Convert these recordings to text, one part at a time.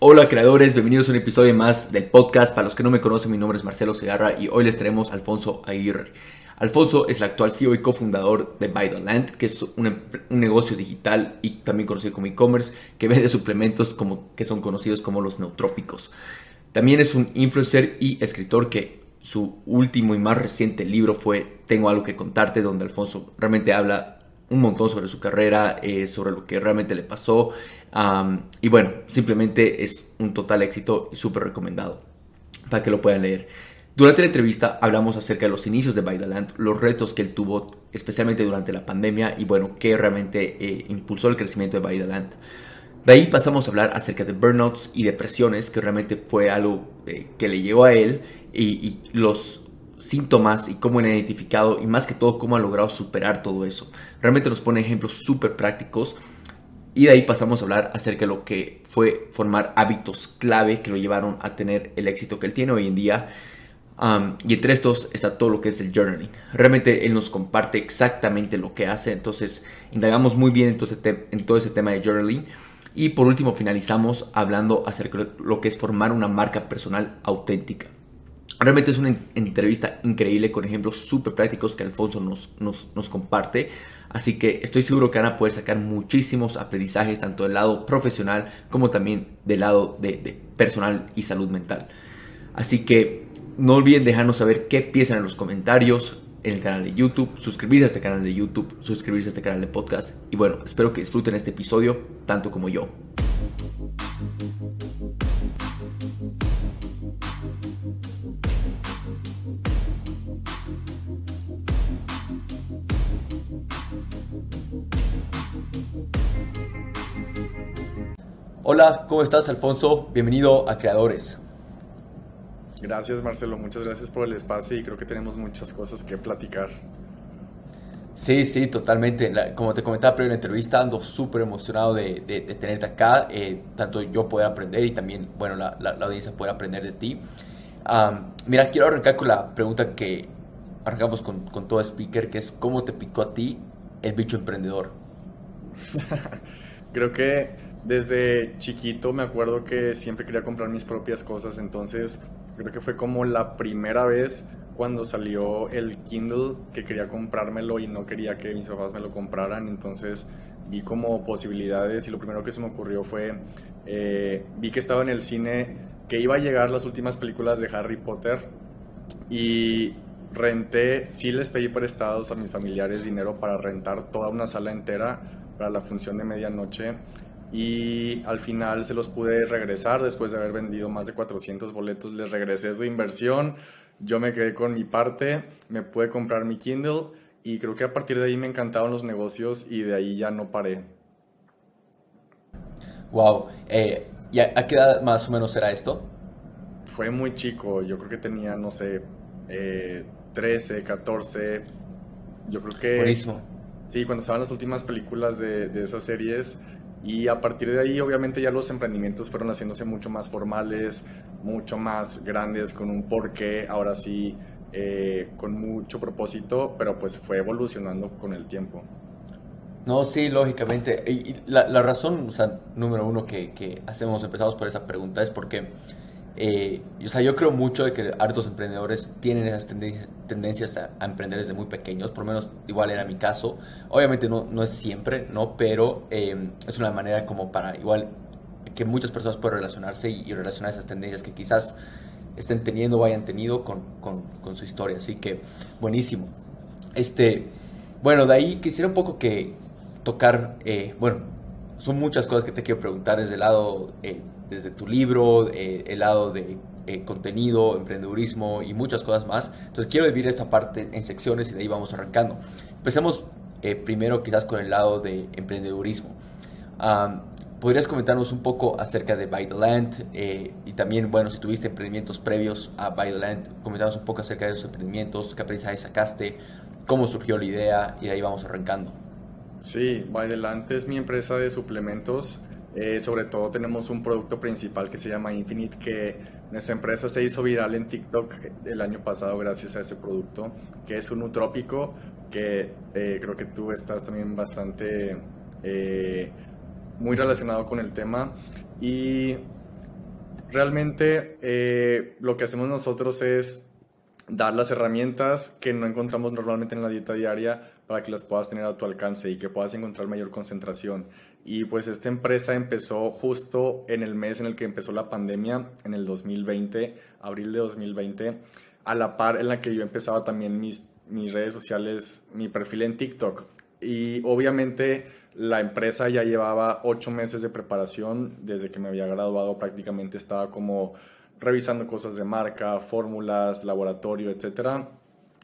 Hola creadores, bienvenidos a un episodio más del podcast. Para los que no me conocen, mi nombre es Marcelo Segarra y hoy les traemos a Alfonso Aguirre. Alfonso es el actual CEO y cofundador de Land, que es un, negocio digital y también conocido como e-commerce que vende suplementos como, que son conocidos como los neutrópicos. También es un influencer y escritor que su último y más reciente libro fue Tengo algo que contarte, donde Alfonso realmente habla un montón sobre su carrera, eh, sobre lo que realmente le pasó y bueno, simplemente es un total éxito y súper recomendado para que lo puedan leer. Durante la entrevista hablamos acerca de los inicios de Baidaland, los retos que él tuvo, especialmente durante la pandemia, y bueno, qué realmente eh, impulsó el crecimiento de Baidaland. De ahí pasamos a hablar acerca de burnouts y depresiones, que realmente fue algo eh, que le llegó a él, y, y, los síntomas y cómo han identificado, y más que todo, cómo ha logrado superar todo eso. Realmente nos pone ejemplos súper prácticos y de ahí pasamos a hablar acerca de lo que fue formar hábitos clave que lo llevaron a tener el éxito que él tiene hoy en día. y entre estos está todo lo que es el journaling. Realmente él nos comparte exactamente lo que hace, entonces indagamos muy bien en todo ese tema de journaling. Y por último finalizamos hablando acerca de lo que es formar una marca personal auténtica. Realmente es una entrevista increíble con ejemplos súper prácticos que Alfonso nos, nos comparte. Así que estoy seguro que van a poder sacar muchísimos aprendizajes, tanto del lado profesional como también del lado de, personal y salud mental. Así que no olviden dejarnos saber qué piensan en los comentarios, en el canal de YouTube, suscribirse a este canal de YouTube, suscribirse a este canal de podcast. Y bueno, espero que disfruten este episodio tanto como yo. Hola, ¿cómo estás Alfonso? Bienvenido a Creadores. Gracias Marcelo, muchas gracias por el espacio y creo que tenemos muchas cosas que platicar. Sí, sí, totalmente. como te comentaba primero en la entrevista, ando súper emocionado de, tenerte acá, eh, tanto yo poder aprender y también, bueno, la, audiencia poder aprender de ti. mira, quiero arrancar con la pregunta que arrancamos con, con todo speaker, que es ¿cómo te picó a ti el bicho emprendedor? creo que desde chiquito me acuerdo que siempre quería comprar mis propias cosas, entonces creo que fue como la primera vez cuando salió el Kindle que quería comprármelo y no quería que mis papás me lo compraran, entonces vi como posibilidades y lo primero que se me ocurrió fue, eh, vi que estaba en el cine, que iba a llegar las últimas películas de Harry Potter y renté, sí les pedí prestados a mis familiares dinero para rentar toda una sala entera para la función de medianoche y al final se los pude regresar después de haber vendido más de 400 boletos, les regresé su inversión, yo me quedé con mi parte, me pude comprar mi Kindle y creo que a partir de ahí me encantaron los negocios y de ahí ya no paré. Wow, eh, ¿y a, qué edad más o menos era esto? Fue muy chico, yo creo que tenía, no sé, 13, eh, 14, yo creo que... Buenísimo. Sí, cuando estaban las últimas películas de, de esas series, y a partir de ahí, obviamente, ya los emprendimientos fueron haciéndose mucho más formales, mucho más grandes, con un porqué, ahora sí, eh, con mucho propósito, pero pues fue evolucionando con el tiempo. No, sí, lógicamente. Y, la, la, razón, o sea, número uno que, que hacemos, empezamos por esa pregunta, es porque eh, o sea, yo creo mucho de que hartos emprendedores tienen esas tendencias a, emprender desde muy pequeños, por lo menos igual era mi caso. Obviamente no, no es siempre, ¿no? Pero eh, es una manera como para igual que muchas personas puedan relacionarse y, relacionar esas tendencias que quizás estén teniendo o hayan tenido con, con, con, su historia. Así que buenísimo. Este, bueno, de ahí quisiera un poco que tocar, eh, bueno, son muchas cosas que te quiero preguntar desde el lado desde tu libro, eh, el lado de eh, contenido, emprendedurismo y muchas cosas más. Entonces quiero dividir esta parte en secciones y de ahí vamos arrancando. Empecemos eh, primero quizás con el lado de emprendedurismo. ¿Podrías comentarnos un poco acerca de By the Land y también, bueno, si tuviste emprendimientos previos a By the Land, comentarnos un poco acerca de esos emprendimientos, qué aprendizaje sacaste, cómo surgió la idea y de ahí vamos arrancando. Sí, By Land es mi empresa de suplementos eh, sobre todo tenemos un producto principal que se llama Infinite, que nuestra empresa se hizo viral en TikTok el año pasado gracias a ese producto, que es un utrópico, que eh, creo que tú estás también bastante eh, muy relacionado con el tema. Y realmente eh, lo que hacemos nosotros es dar las herramientas que no encontramos normalmente en la dieta diaria para que las puedas tener a tu alcance y que puedas encontrar mayor concentración. Y pues esta empresa empezó justo en el mes en el que empezó la pandemia, en el 2020, abril de 2020, a la par en la que yo empezaba también mis, mis redes sociales, mi perfil en TikTok. Y obviamente la empresa ya llevaba ocho meses de preparación, desde que me había graduado prácticamente estaba como revisando cosas de marca, fórmulas, laboratorio, etc.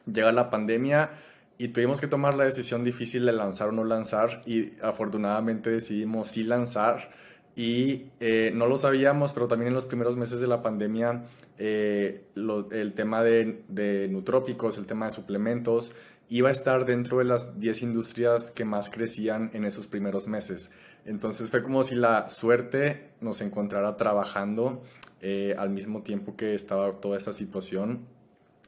Llega la pandemia y tuvimos que tomar la decisión difícil de lanzar o no lanzar y afortunadamente decidimos sí lanzar y eh, no lo sabíamos, pero también en los primeros meses de la pandemia eh, el tema de, de nutrópicos, el tema de suplementos iba a estar dentro de las 10 industrias que más crecían en esos primeros meses. Entonces fue como si la suerte nos encontrara trabajando eh, al mismo tiempo que estaba toda esta situación.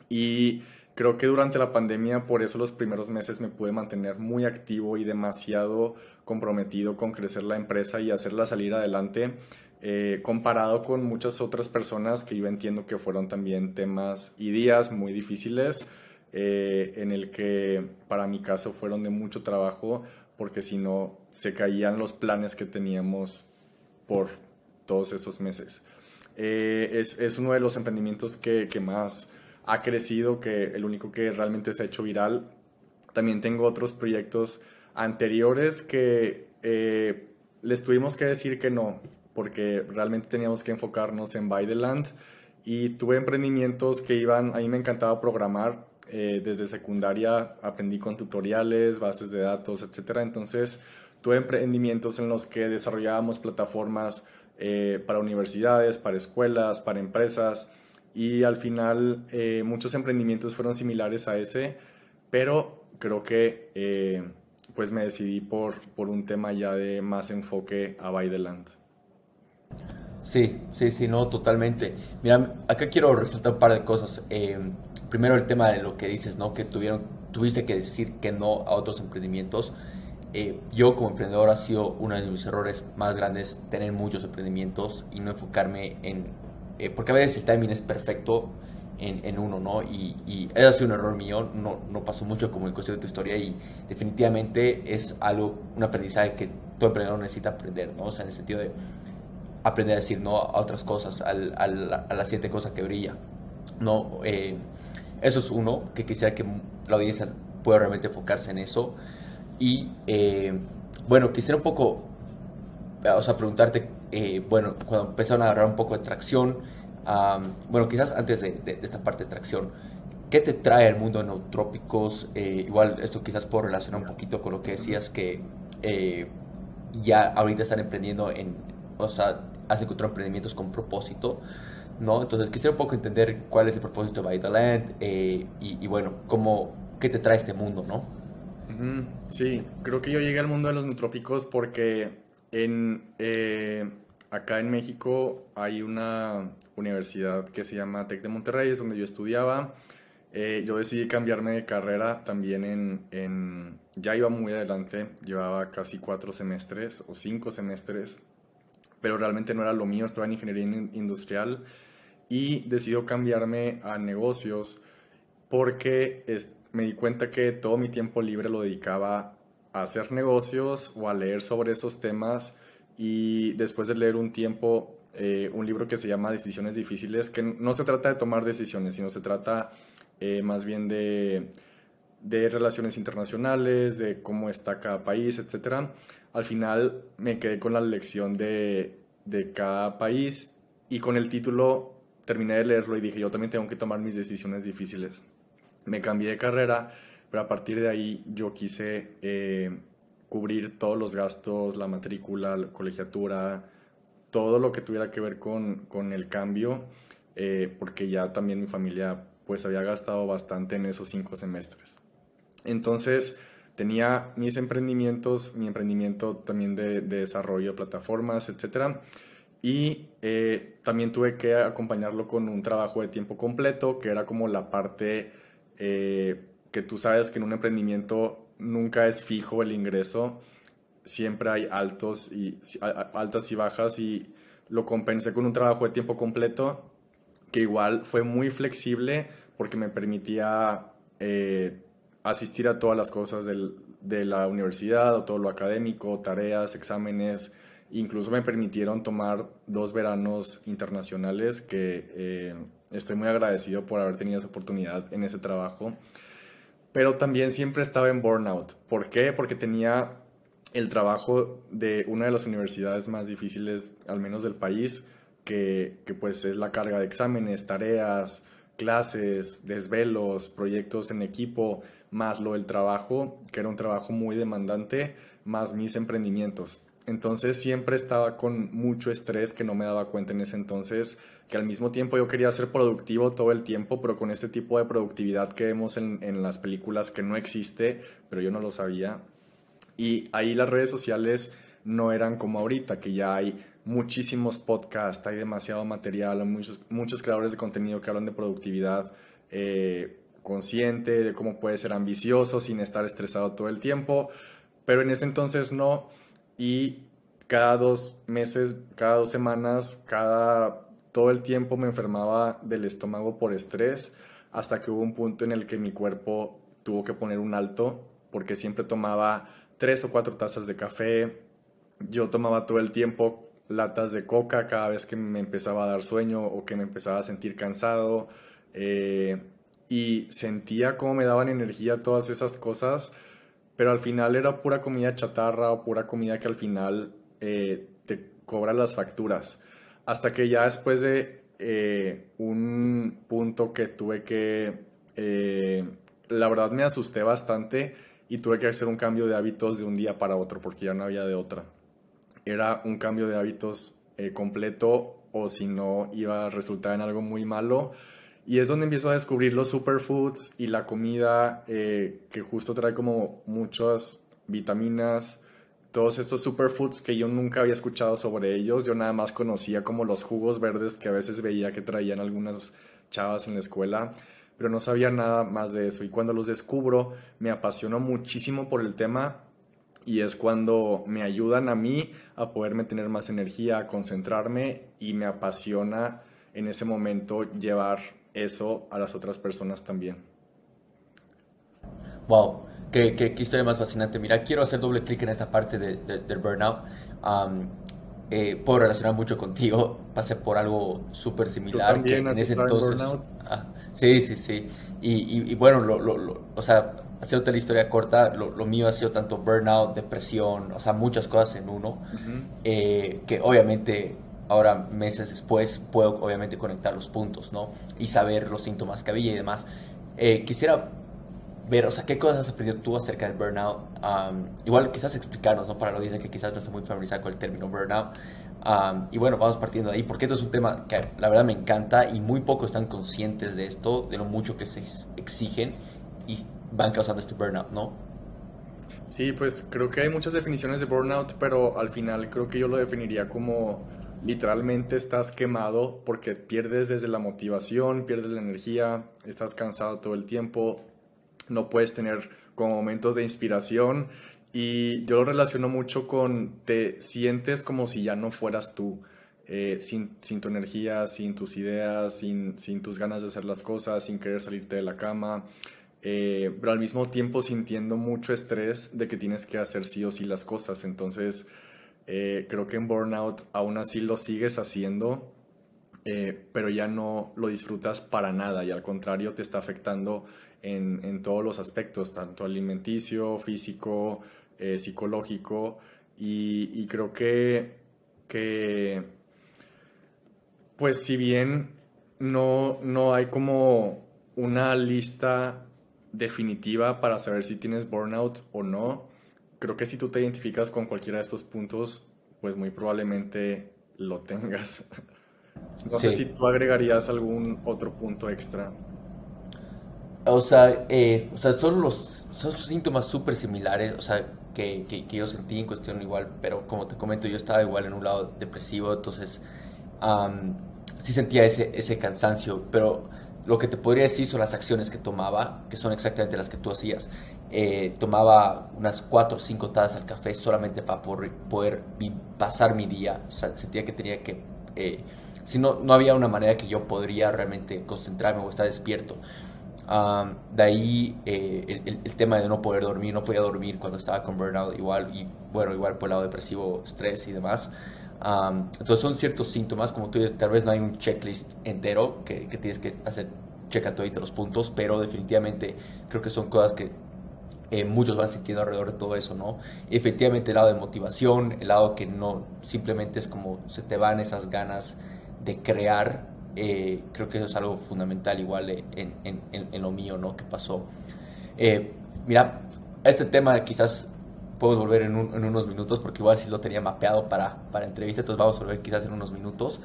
Y creo que durante la pandemia, por eso los primeros meses me pude mantener muy activo y demasiado comprometido con crecer la empresa y hacerla salir adelante, eh, comparado con muchas otras personas que yo entiendo que fueron también temas y días muy difíciles, eh, en el que para mi caso fueron de mucho trabajo, porque si no se caían los planes que teníamos por todos esos meses. Eh, es, es, uno de los emprendimientos que, que, más ha crecido, que el único que realmente se ha hecho viral. También tengo otros proyectos anteriores que eh, les tuvimos que decir que no, porque realmente teníamos que enfocarnos en By the Land. Y tuve emprendimientos que iban, a mí me encantaba programar. Eh, desde secundaria aprendí con tutoriales, bases de datos, etc. Entonces tuve emprendimientos en los que desarrollábamos plataformas eh, para universidades, para escuelas, para empresas y al final eh, muchos emprendimientos fueron similares a ese, pero creo que eh, pues me decidí por, por un tema ya de más enfoque a By Sí, sí, sí, no, totalmente. Mira, acá quiero resaltar un par de cosas. primero el tema de lo que dices, ¿no? Que tuvieron, tuviste que decir que no a otros emprendimientos. Eh, yo como emprendedor ha sido uno de mis errores más grandes tener muchos emprendimientos y no enfocarme en... Eh, porque a veces el timing es perfecto en, en uno, ¿no? Y, y eso ha sido un error mío, no, no pasó mucho como el cuestión de tu historia y definitivamente es algo, un aprendizaje que todo emprendedor necesita aprender, ¿no? O sea, en el sentido de aprender a decir no a otras cosas, al, a las siete cosas que brilla, ¿no? Eh, eso es uno, que quisiera que la audiencia pueda realmente enfocarse en eso. Y eh, bueno, quisiera un poco, o sea, preguntarte, eh, bueno, cuando empezaron a agarrar un poco de tracción, bueno, quizás antes de, esta parte de tracción, ¿qué te trae el mundo de neutrópicos? Eh, igual esto quizás puedo relacionar un poquito con lo que decías que ya ahorita están emprendiendo en, o sea, has encontrado emprendimientos con propósito. ¿no? Entonces quisiera un poco entender cuál es el propósito de Vitaland y, y, bueno, cómo, qué te trae este mundo, ¿no? Sí, creo que yo llegué al mundo de los neutrópicos porque en, eh, acá en México hay una universidad que se llama TEC de Monterrey, es donde yo estudiaba. Eh, yo decidí cambiarme de carrera también en, en, Ya iba muy adelante, llevaba casi cuatro semestres o cinco semestres, pero realmente no era lo mío, estaba en ingeniería industrial y decidí cambiarme a negocios porque me di cuenta que todo mi tiempo libre lo dedicaba a hacer negocios o a leer sobre esos temas y después de leer un tiempo eh, un libro que se llama Decisiones Difíciles, que no se trata de tomar decisiones, sino se trata eh, más bien de, de relaciones internacionales, de cómo está cada país, etc. Al final me quedé con la lección de, de cada país y con el título terminé de leerlo y dije, yo también tengo que tomar mis decisiones difíciles me cambié de carrera, pero a partir de ahí yo quise eh, cubrir todos los gastos, la matrícula, la colegiatura, todo lo que tuviera que ver con, con el cambio, eh, porque ya también mi familia pues había gastado bastante en esos cinco semestres. Entonces tenía mis emprendimientos, mi emprendimiento también de, desarrollo de plataformas, etc. Y eh, también tuve que acompañarlo con un trabajo de tiempo completo, que era como la parte eh, que tú sabes que en un emprendimiento nunca es fijo el ingreso, siempre hay altos y, altas y bajas y lo compensé con un trabajo de tiempo completo que igual fue muy flexible porque me permitía eh, asistir a todas las cosas de la universidad, o todo lo académico, tareas, exámenes. Incluso me permitieron tomar dos veranos internacionales que eh, estoy muy agradecido por haber tenido esa oportunidad en ese trabajo. Pero también siempre estaba en burnout. ¿Por qué? Porque tenía el trabajo de una de las universidades más difíciles, al menos del país, que, pues es la carga de exámenes, tareas, clases, desvelos, proyectos en equipo, más lo del trabajo, que era un trabajo muy demandante, más mis emprendimientos. Entonces siempre estaba con mucho estrés que no me daba cuenta en ese entonces, que al mismo tiempo yo quería ser productivo todo el tiempo, pero con este tipo de productividad que vemos en, en las películas que no existe, pero yo no lo sabía. Y ahí las redes sociales no eran como ahorita, que ya hay muchísimos podcasts, hay demasiado material, muchos, muchos creadores de contenido que hablan de productividad eh, consciente, de cómo puede ser ambicioso sin estar estresado todo el tiempo, pero en ese entonces no, y cada dos meses, cada dos semanas, cada todo el tiempo me enfermaba del estómago por estrés, hasta que hubo un punto en el que mi cuerpo tuvo que poner un alto, porque siempre tomaba tres o cuatro tazas de café, yo tomaba todo el tiempo latas de coca cada vez que me empezaba a dar sueño o que me empezaba a sentir cansado. Eh, y sentía cómo me daban energía todas esas cosas, pero al final era pura comida chatarra o pura comida que al final eh, te cobra las facturas. Hasta que ya después de eh, un punto que tuve que, la verdad me asusté bastante y tuve que hacer un cambio de hábitos de un día para otro porque ya no había de otra era un cambio de hábitos eh, completo o si no iba a resultar en algo muy malo. Y es donde empiezo a descubrir los superfoods y la comida eh, que justo trae como muchas vitaminas, todos estos superfoods que yo nunca había escuchado sobre ellos. Yo nada más conocía como los jugos verdes que a veces veía que traían algunas chavas en la escuela, pero no sabía nada más de eso. Y cuando los descubro, me apasionó muchísimo por el tema y es cuando me ayudan a mí a poderme tener más energía, a concentrarme y me apasiona en ese momento llevar eso a las otras personas también. Wow, qué, qué, historia más fascinante. Mira, quiero hacer doble clic en esta parte de, del burnout. Eh, puedo relacionar mucho contigo, pasé por algo súper similar. también que en ese entonces. Ah, sí, sí, sí. Y, y, bueno, lo, lo, o sea, hacerte la historia corta, lo, lo, mío ha sido tanto burnout, depresión, o sea, muchas cosas en uno, eh, que obviamente ahora, meses después, puedo obviamente conectar los puntos, ¿no? Y saber los síntomas que había y demás. Eh, quisiera ver, o sea, qué cosas has aprendido tú acerca del burnout. igual quizás explicarnos, ¿no? Para lo dice que quizás no estoy muy familiarizado con el término burnout. y bueno, vamos partiendo de ahí, porque esto es un tema que la verdad me encanta y muy pocos están conscientes de esto, de lo mucho que se exigen y van causando este burnout, ¿no? Sí, pues creo que hay muchas definiciones de burnout, pero al final creo que yo lo definiría como literalmente estás quemado porque pierdes desde la motivación, pierdes la energía, estás cansado todo el tiempo, no puedes tener como momentos de inspiración y yo lo relaciono mucho con te sientes como si ya no fueras tú. Eh, sin, tu energía, sin tus ideas, sin, sin tus ganas de hacer las cosas, sin querer salirte de la cama. Eh, pero al mismo tiempo sintiendo mucho estrés de que tienes que hacer sí o sí las cosas. Entonces, eh, creo que en burnout aún así lo sigues haciendo, eh, pero ya no lo disfrutas para nada y al contrario te está afectando en, en todos los aspectos, tanto alimenticio, físico, psicológico. Y, y, creo que, que, pues si bien no, no hay como una lista definitiva para saber si tienes burnout o no. Creo que si tú te identificas con cualquiera de estos puntos, pues muy probablemente lo tengas. No sé si tú agregarías algún otro punto extra. O sea, eh, o sea son los son síntomas súper similares, o sea, que, que, yo sentí en cuestión igual, pero como te comento, yo estaba igual en un lado depresivo, entonces sí sentía ese, ese cansancio, pero lo que te podría decir son las acciones que tomaba, que son exactamente las que tú hacías. Eh, tomaba unas 4 o 5 tazas al café solamente para poder, pasar mi día. sentía que tenía que eh, si no, no había una manera que yo podría realmente concentrarme o estar despierto. de ahí eh, el, el, tema de no poder dormir, no podía dormir cuando estaba con burnout igual, y bueno, igual por el lado depresivo, estrés y demás. entonces son ciertos síntomas, como tú dices, tal vez no hay un checklist entero que, que tienes que hacer, checa todo los puntos, pero definitivamente creo que son cosas que eh, muchos van sintiendo alrededor de todo eso, ¿no? efectivamente el lado de motivación, el lado que no simplemente es como se te van esas ganas de crear, eh, creo que eso es algo fundamental igual en, lo mío, ¿no? Que pasó. Eh, mira, este tema quizás podemos volver en, en, unos minutos porque igual sí lo tenía mapeado para, para entrevista, entonces vamos a volver quizás en unos minutos.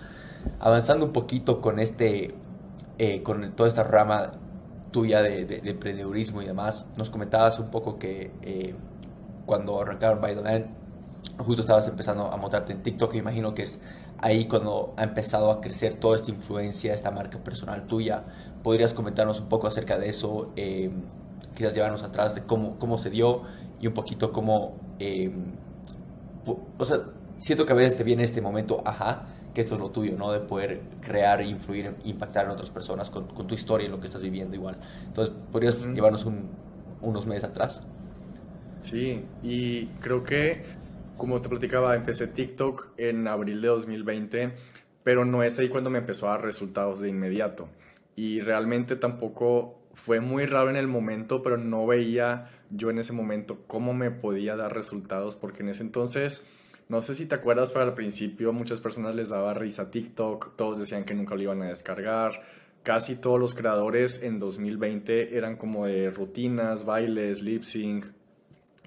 Avanzando un poquito con este, con toda esta rama tuya de, de, emprendedurismo y demás. Nos comentabas un poco que eh, cuando arrancaron By the Land, justo estabas empezando a montarte en TikTok. Imagino que es ahí cuando ha empezado a crecer toda esta influencia, esta marca personal tuya. ¿Podrías comentarnos un poco acerca de eso? Eh, quizás llevarnos atrás de cómo, cómo se dio y un poquito cómo... Eh, o sea, siento que a veces te viene este momento, ajá, que esto es lo tuyo, ¿no? De poder crear, influir, impactar en otras personas con, con tu historia y lo que estás viviendo igual. Entonces, ¿podrías llevarnos unos meses atrás? Sí, y creo que, como te platicaba, empecé TikTok en abril de 2020, pero no es ahí cuando me empezó a dar resultados de inmediato. Y realmente tampoco fue muy raro en el momento, pero no veía yo en ese momento cómo me podía dar resultados, porque en ese entonces no sé si te acuerdas, pero al principio muchas personas les daba risa TikTok, todos decían que nunca lo iban a descargar. Casi todos los creadores en 2020 eran como de rutinas, bailes, lip sync.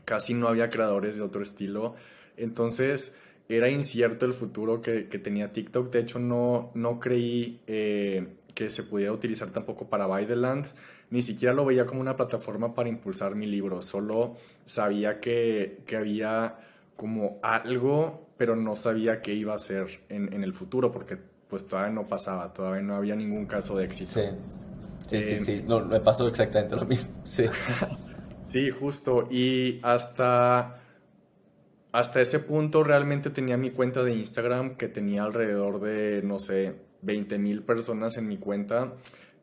Casi no había creadores de otro estilo. Entonces era incierto el futuro que, tenía TikTok. De hecho, no, no creí eh, que se pudiera utilizar tampoco para Land. Ni siquiera lo veía como una plataforma para impulsar mi libro. Solo sabía que, que había como algo, pero no sabía qué iba a ser en, en, el futuro, porque pues todavía no pasaba, todavía no había ningún caso de éxito. Sí, sí, sí, sí. No, me pasó exactamente lo mismo, sí. sí, justo, y hasta, hasta ese punto realmente tenía mi cuenta de Instagram que tenía alrededor de, no sé, 20 mil personas en mi cuenta,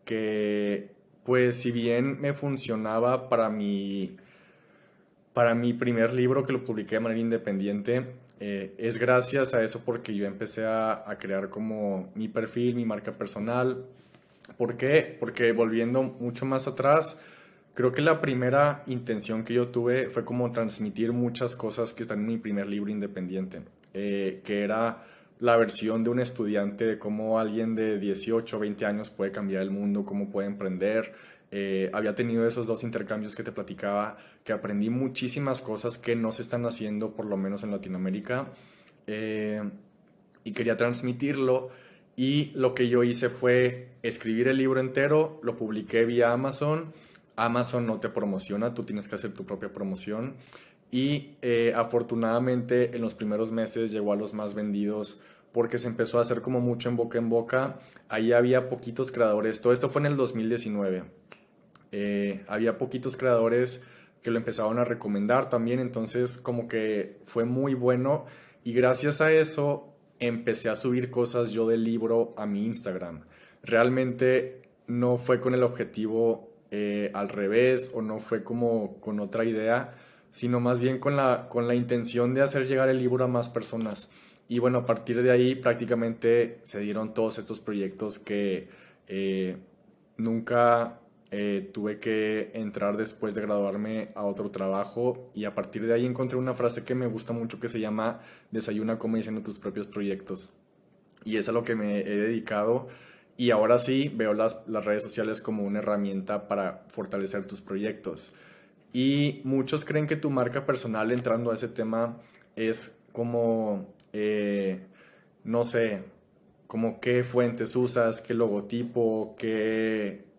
que pues si bien me funcionaba para mi para mi primer libro que lo publiqué de manera independiente, eh, es gracias a eso porque yo empecé a, crear como mi perfil, mi marca personal. ¿Por qué? Porque volviendo mucho más atrás, creo que la primera intención que yo tuve fue como transmitir muchas cosas que están en mi primer libro independiente, eh, que era la versión de un estudiante de cómo alguien de 18 o 20 años puede cambiar el mundo, cómo puede emprender, eh, había tenido esos dos intercambios que te platicaba, que aprendí muchísimas cosas que no se están haciendo, por lo menos en Latinoamérica, eh, y quería transmitirlo. Y lo que yo hice fue escribir el libro entero, lo publiqué vía Amazon. Amazon no te promociona, tú tienes que hacer tu propia promoción. Y eh, afortunadamente en los primeros meses llegó a los más vendidos porque se empezó a hacer como mucho en boca en boca. Ahí había poquitos creadores. Todo esto fue en el 2019. Eh, había poquitos creadores que lo empezaban a recomendar también, entonces como que fue muy bueno y gracias a eso empecé a subir cosas yo del libro a mi Instagram. Realmente no fue con el objetivo eh, al revés o no fue como con otra idea, sino más bien con la, con la intención de hacer llegar el libro a más personas. Y bueno, a partir de ahí prácticamente se dieron todos estos proyectos que eh, nunca eh, tuve que entrar después de graduarme a otro trabajo y a partir de ahí encontré una frase que me gusta mucho que se llama desayuna como diciendo tus propios proyectos. Y es a lo que me he dedicado y ahora sí veo las, las redes sociales como una herramienta para fortalecer tus proyectos. Y muchos creen que tu marca personal entrando a ese tema es como, eh, no sé, como qué fuentes usas, qué logotipo, qué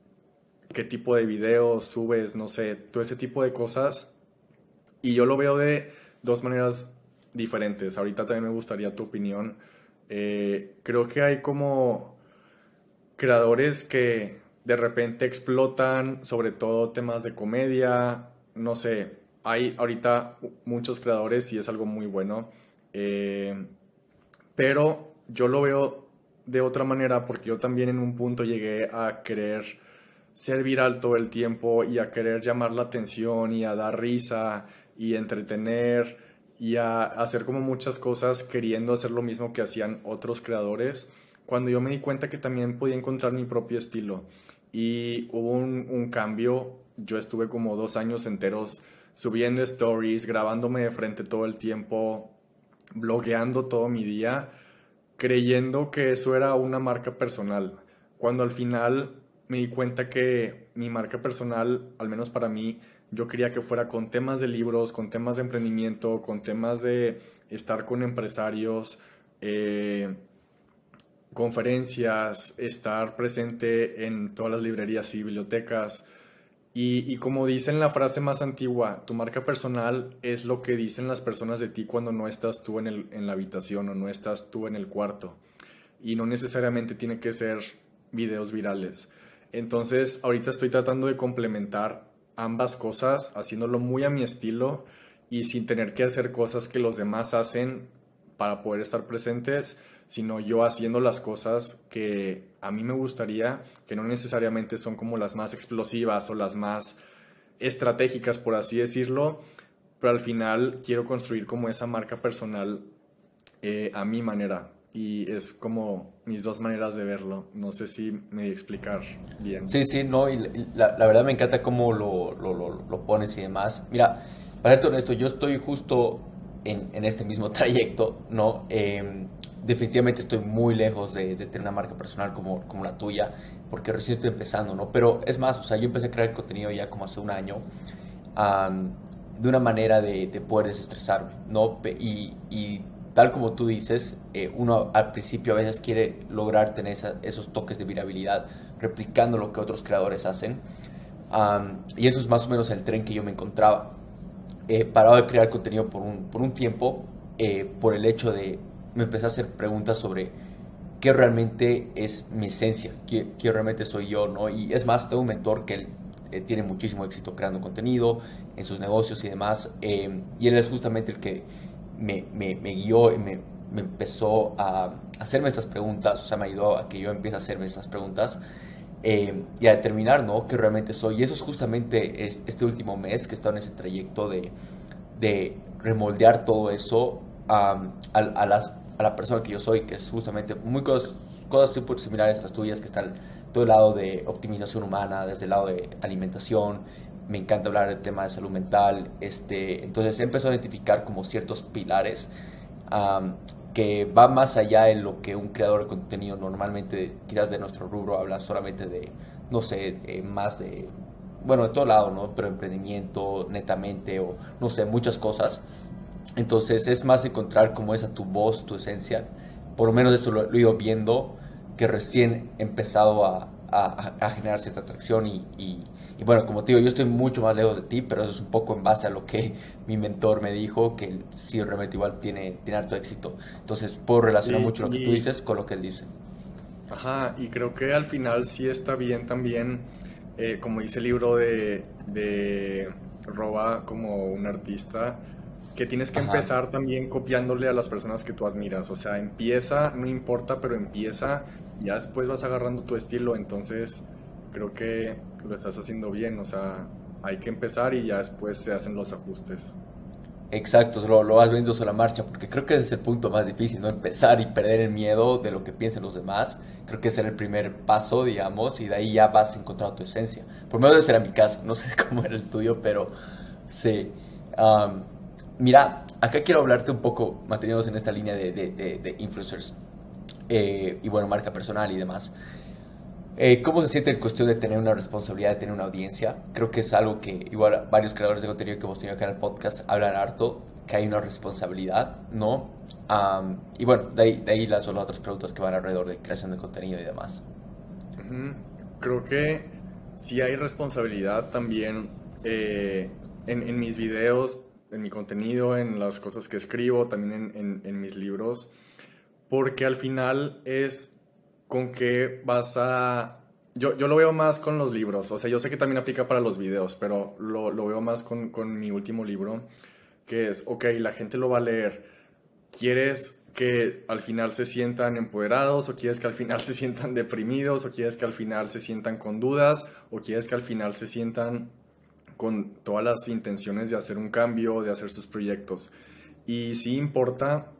qué tipo de videos subes, no sé, todo ese tipo de cosas. Y yo lo veo de dos maneras diferentes. Ahorita también me gustaría tu opinión. Eh, creo que hay como creadores que de repente explotan sobre todo temas de comedia, no sé, hay ahorita muchos creadores y es algo muy bueno, eh, pero yo lo veo de otra manera porque yo también en un punto llegué a querer ser viral todo el tiempo y a querer llamar la atención y a dar risa y entretener y a hacer como muchas cosas queriendo hacer lo mismo que hacían otros creadores, cuando yo me di cuenta que también podía encontrar mi propio estilo. Y hubo un, un cambio, yo estuve como dos años enteros subiendo stories, grabándome de frente todo el tiempo, blogueando todo mi día, creyendo que eso era una marca personal, cuando al final me di cuenta que mi marca personal, al menos para mí, yo quería que fuera con temas de libros, con temas de emprendimiento, con temas de estar con empresarios, eh, conferencias, estar presente en todas las librerías y bibliotecas. Y, como dicen la frase más antigua, tu marca personal es lo que dicen las personas de ti cuando no estás tú en, en la habitación o no estás tú en el cuarto. Y no necesariamente tiene que ser videos virales. Entonces, ahorita estoy tratando de complementar ambas cosas, haciéndolo muy a mi estilo y sin tener que hacer cosas que los demás hacen para poder estar presentes, sino yo haciendo las cosas que a mí me gustaría, que no necesariamente son como las más explosivas o las más estratégicas, por así decirlo, pero al final quiero construir como esa marca personal eh, a mi manera y es como mis dos maneras de verlo. No sé si me explicar bien. Sí, sí, no, y la, la verdad me encanta cómo lo, lo, lo, pones y demás. Mira, para ser honesto, yo estoy justo en, en este mismo trayecto, ¿no? Em, definitivamente estoy muy lejos de, de, tener una marca personal como, como la tuya, porque recién estoy empezando, ¿no? Pero es más, o sea, yo empecé a crear contenido ya como hace un año. de una manera de, de poder desestresarme, ¿no? Y, y tal como tú dices, eh, uno al principio a veces quiere lograr tener esos toques de virabilidad replicando lo que otros creadores hacen. y eso es más o menos el tren que yo me encontraba. He parado de crear contenido por un, por un tiempo eh, por el hecho de me empecé a hacer preguntas sobre qué realmente es mi esencia, qué, qué realmente soy yo, ¿no? Y es más, tengo un mentor que eh, tiene muchísimo éxito creando contenido en sus negocios y demás, y él es justamente el que me, me, me guió y me, me, empezó a hacerme estas preguntas, o sea, me ayudó a que yo empiece a hacerme estas preguntas eh, y a determinar, ¿no?, qué realmente soy. Y eso es justamente este último mes que he estado en ese trayecto de, de remoldear todo eso a, la persona que yo soy, que es justamente muy cosas, cosas similares a las tuyas, que están todo el lado de optimización humana, desde el lado de alimentación, me encanta hablar del tema de salud mental. Este, entonces he empezado a identificar como ciertos pilares que van más allá de lo que un creador de contenido normalmente, quizás de nuestro rubro, habla solamente de, no sé, eh, más de, bueno, de todo lado, ¿no? Pero emprendimiento, netamente, o no sé, muchas cosas. Entonces es más encontrar como esa tu voz, tu esencia. Por lo menos eso lo, he ido viendo, que recién he empezado a, a, generar cierta atracción y, y, bueno, como te digo, yo estoy mucho más lejos de ti, pero eso es un poco en base a lo que mi mentor me dijo, que sí realmente igual tiene, tiene harto éxito. Entonces puedo relacionar mucho lo que tú dices con lo que él dice. Ajá, y creo que al final sí está bien también, eh, como dice el libro de, de Roba como un artista, que tienes que empezar también copiándole a las personas que tú admiras. O sea, empieza, no importa, pero empieza, ya después vas agarrando tu estilo. Entonces, creo que lo estás haciendo bien. O sea, hay que empezar y ya después se hacen los ajustes. Exacto, lo, lo vas viendo sobre la marcha, porque creo que ese es el punto más difícil, ¿no? Empezar y perder el miedo de lo que piensen los demás. Creo que ese era el primer paso, digamos, y de ahí ya vas encontrando tu esencia. Por lo menos ese era mi caso, no sé cómo era el tuyo, pero sí. Mira, acá quiero hablarte un poco, manteniéndonos en esta línea de, influencers eh, y bueno, marca personal y demás. Eh, ¿Cómo se siente el cuestión de tener una responsabilidad, de tener una audiencia? Creo que es algo que igual varios creadores de contenido que hemos tenido acá en el podcast hablan harto, que hay una responsabilidad, ¿no? y bueno, de ahí, de ahí las otras preguntas que van alrededor de creación de contenido y demás. Creo que sí hay responsabilidad también eh, en, en mis videos en mi contenido, en las cosas que escribo, también en, en, mis libros, porque al final es con qué vas a... Yo, yo, lo veo más con los libros, o sea, yo sé que también aplica para los videos, pero lo, lo veo más con, con, mi último libro, que es, ok, la gente lo va a leer, ¿quieres que al final se sientan empoderados o quieres que al final se sientan deprimidos o quieres que al final se sientan con dudas o quieres que al final se sientan con todas las intenciones de hacer un cambio, de hacer sus proyectos. Y sí importa,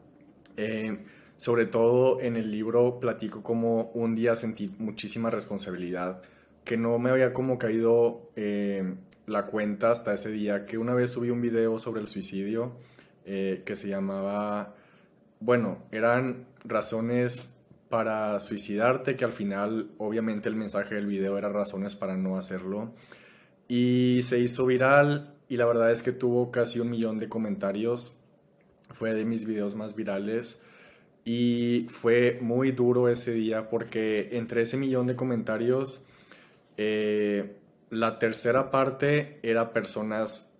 eh, sobre todo en el libro platico como un día sentí muchísima responsabilidad, que no me había como caído eh, la cuenta hasta ese día, que una vez subí un video sobre el suicidio eh, que se llamaba, bueno, eran razones para suicidarte, que al final obviamente el mensaje del video era razones para no hacerlo. Y se hizo viral y la verdad es que tuvo casi un millón de comentarios. Fue de mis videos más virales. Y fue muy duro ese día porque entre ese millón de comentarios, eh, la tercera parte era personas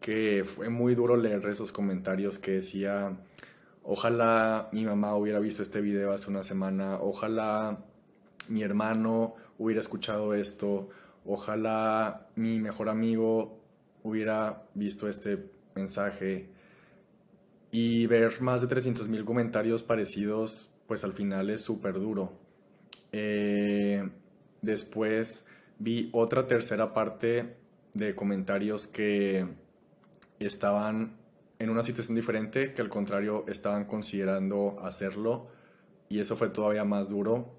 que fue muy duro leer esos comentarios que decía, ojalá mi mamá hubiera visto este video hace una semana, ojalá mi hermano hubiera escuchado esto, ojalá mi mejor amigo hubiera visto este mensaje y ver más de 300 mil comentarios parecidos, pues al final es súper duro. Eh, después vi otra tercera parte de comentarios que estaban en una situación diferente, que al contrario estaban considerando hacerlo y eso fue todavía más duro.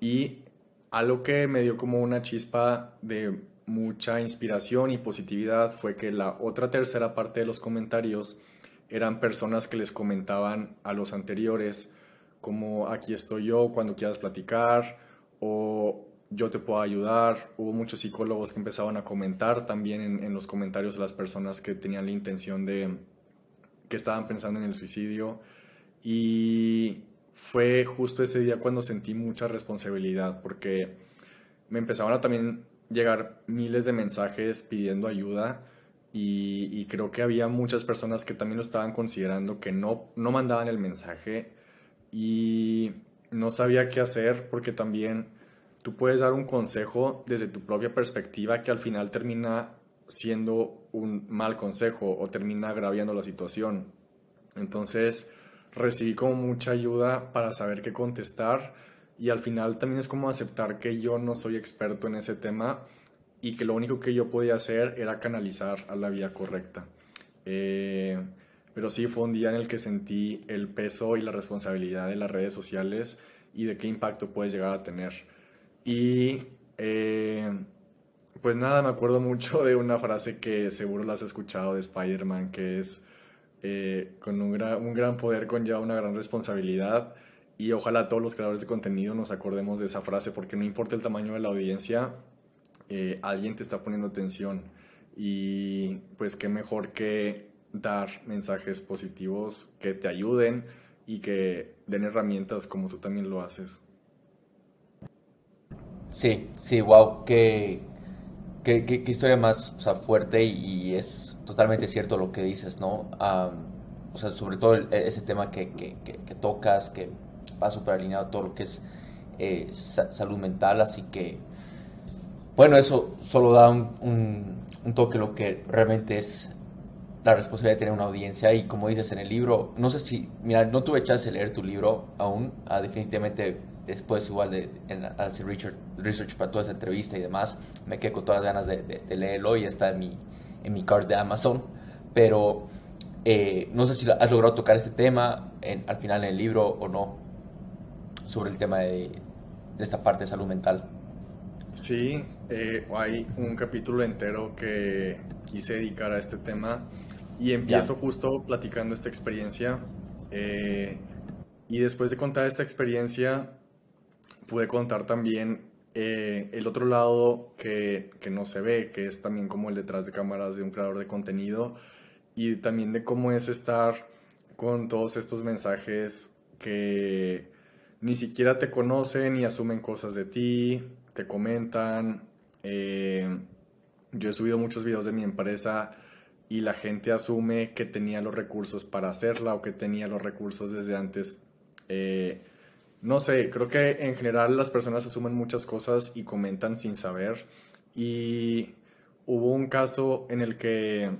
Y algo que me dio como una chispa de mucha inspiración y positividad fue que la otra tercera parte de los comentarios eran personas que les comentaban a los anteriores como aquí estoy yo cuando quieras platicar o yo te puedo ayudar. Hubo muchos psicólogos que empezaban a comentar también en, los comentarios de las personas que tenían la intención de, que estaban pensando en el suicidio. Y fue justo ese día cuando sentí mucha responsabilidad porque me empezaban a también llegar miles de mensajes pidiendo ayuda y, creo que había muchas personas que también lo estaban considerando que no, no mandaban el mensaje y no sabía qué hacer porque también tú puedes dar un consejo desde tu propia perspectiva que al final termina siendo un mal consejo o termina agraviando la situación. Entonces recibí como mucha ayuda para saber qué contestar y al final también es como aceptar que yo no soy experto en ese tema y que lo único que yo podía hacer era canalizar a la vía correcta. Eh, pero sí fue un día en el que sentí el peso y la responsabilidad de las redes sociales y de qué impacto puedes llegar a tener. Y eh, pues nada, me acuerdo mucho de una frase que seguro la has escuchado de Spider-Man, que es, eh, con un gran, un gran poder conlleva una gran responsabilidad. Y ojalá todos los creadores de contenido nos acordemos de esa frase, porque no importa el tamaño de la audiencia, eh, alguien te está poniendo atención. Y pues qué mejor que dar mensajes positivos que te ayuden y que den herramientas como tú también lo haces. Sí, sí, wow, qué, qué, qué, historia más fuerte y, es totalmente cierto lo que dices, ¿no? o sea, sobre todo ese tema que, que, que, tocas, que va súper alineado a todo lo que es eh, salud mental, así que, bueno, eso solo da un, un, toque lo que realmente es la responsabilidad de tener una audiencia y como dices en el libro, no sé si, mira, no tuve chance de leer tu libro aún, ah, definitivamente después igual de, hacer research, para toda esa entrevista y demás, me quedé con todas las ganas de, leerlo y está en mi, en mi card de Amazon, pero eh, no sé si has logrado tocar este tema al final en el libro o no, sobre el tema de, esta parte de salud mental. Sí, eh, hay un capítulo entero que quise dedicar a este tema y empiezo justo platicando esta experiencia. Eh, y después de contar esta experiencia, pude contar también eh, el otro lado que, que, no se ve, que es también como el detrás de cámaras de un creador de contenido y también de cómo es estar con todos estos mensajes que ni siquiera te conocen y asumen cosas de ti, te comentan. Eh, yo he subido muchos videos de mi empresa y la gente asume que tenía los recursos para hacerla o que tenía los recursos desde antes. Eh, no sé, creo que en general las personas asumen muchas cosas y comentan sin saber. Y hubo un caso en el que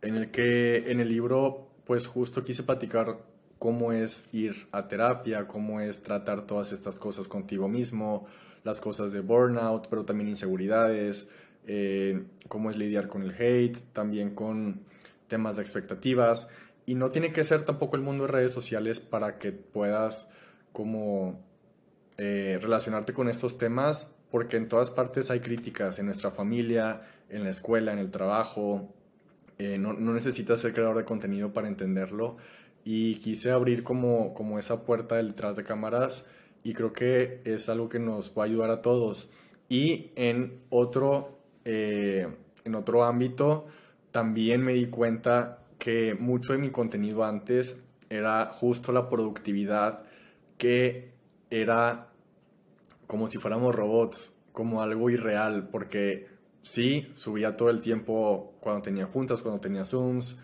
en el que en el libro pues justo quise platicar cómo es ir a terapia, cómo es tratar todas estas cosas contigo mismo, las cosas de burnout, pero también inseguridades, eh, cómo es lidiar con el hate, también con temas de expectativas. Y no tiene que ser tampoco el mundo de redes sociales para que puedas como eh, relacionarte con estos temas, porque en todas partes hay críticas, en nuestra familia, en la escuela, en el trabajo. Eh, no, no, necesitas ser creador de contenido para entenderlo. Y quise abrir como, como esa puerta detrás de cámaras y creo que es algo que nos va a ayudar a todos. Y en otro, eh, en otro ámbito, también me di cuenta que mucho de mi contenido antes era justo la productividad, que era como si fuéramos robots, como algo irreal, porque sí, subía todo el tiempo cuando tenía juntas, cuando tenía Zooms,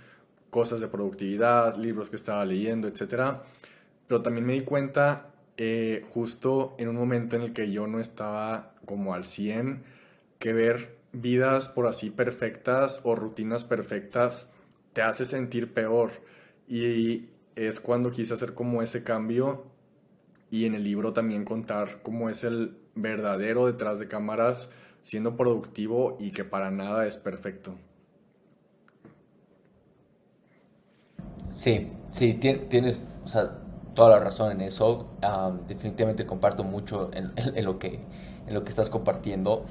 cosas de productividad, libros que estaba leyendo, etc. Pero también me di cuenta eh, justo en un momento en el que yo no estaba como al 100, que ver vidas por así perfectas o rutinas perfectas te hace sentir peor. Y es cuando quise hacer como ese cambio y en el libro también contar cómo es el verdadero detrás de cámaras siendo productivo y que para nada es perfecto. Sí, sí, tienes, toda la razón en eso. definitivamente comparto mucho en, lo que, en lo que estás compartiendo.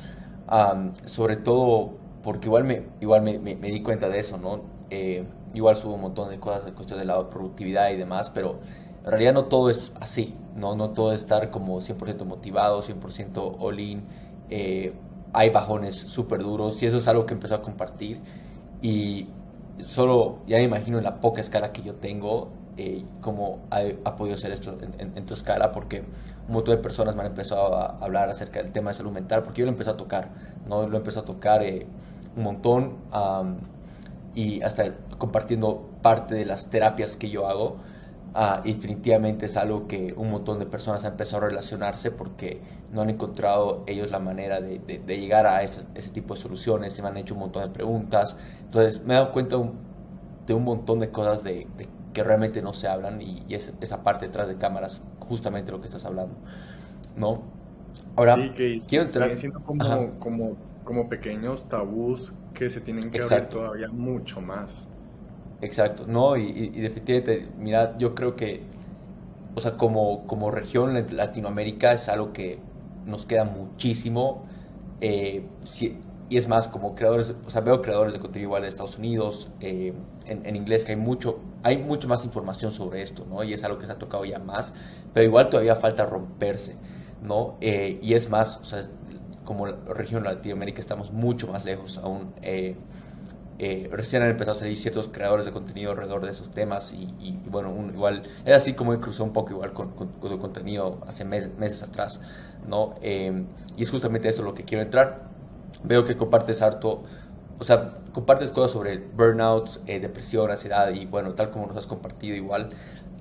sobre todo porque igual me, igual me, me, di cuenta de eso, ¿no? Eh, igual subo un montón de cosas cuestión de la productividad y demás, pero en realidad no todo es así, ¿no? No todo es estar como 100% motivado, 100% all in. Eh, hay bajones súper duros y eso es algo que empezó a compartir. Y solo, ya me imagino en la poca escala que yo tengo, eh, cómo ha, podido ser esto en, tu escala, porque un montón de personas me han empezado a hablar acerca del tema de salud mental, porque yo lo empecé a tocar, ¿no? Lo empecé a tocar eh, un montón y hasta compartiendo parte de las terapias que yo hago. Uh, definitivamente es algo que un montón de personas han empezado a relacionarse porque no han encontrado ellos la manera de, de, llegar a ese, ese, tipo de soluciones, se me han hecho un montón de preguntas. Entonces me he dado cuenta de un montón de cosas de, de que realmente no se hablan y, es esa parte detrás de cámaras justamente lo que estás hablando, ¿no? Ahora, quiero entrar... siendo como, como, como, pequeños tabús que se tienen que abrir todavía mucho más. Exacto, no, y, y, definitivamente, mira, yo creo que, o sea, como, como región Latinoamérica es algo que nos queda muchísimo. Eh, si, y es más, como creadores, o sea, veo creadores de contenido igual de Estados Unidos, eh, en, inglés, que hay mucho, hay mucho más información sobre esto, ¿no? Y es algo que se ha tocado ya más, pero igual todavía falta romperse, ¿no? Eh, y es más, o sea, como región de Latinoamérica estamos mucho más lejos aún. Eh, recién han empezado a salir ciertos creadores de contenido alrededor de esos temas y, bueno, igual, es así como cruzado un poco igual con, con, contenido hace meses, meses atrás, ¿no? y es justamente eso lo que quiero entrar veo que compartes harto, o sea, compartes cosas sobre burnout, eh, depresión, ansiedad y bueno, tal como nos has compartido igual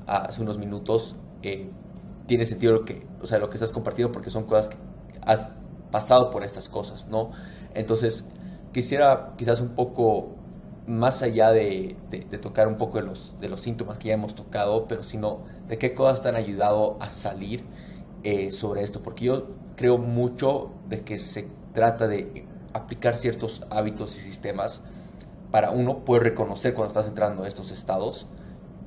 hace unos minutos, eh, tiene sentido lo que, o sea, lo que estás compartiendo porque son cosas que has pasado por estas cosas, ¿no? Entonces, quisiera quizás un poco más allá de, tocar un poco de los, de los síntomas que ya hemos tocado, pero sino de qué cosas te han ayudado a salir eh, sobre esto, porque yo creo mucho de que se trata de aplicar ciertos hábitos y sistemas para uno poder reconocer cuando estás entrando a estos estados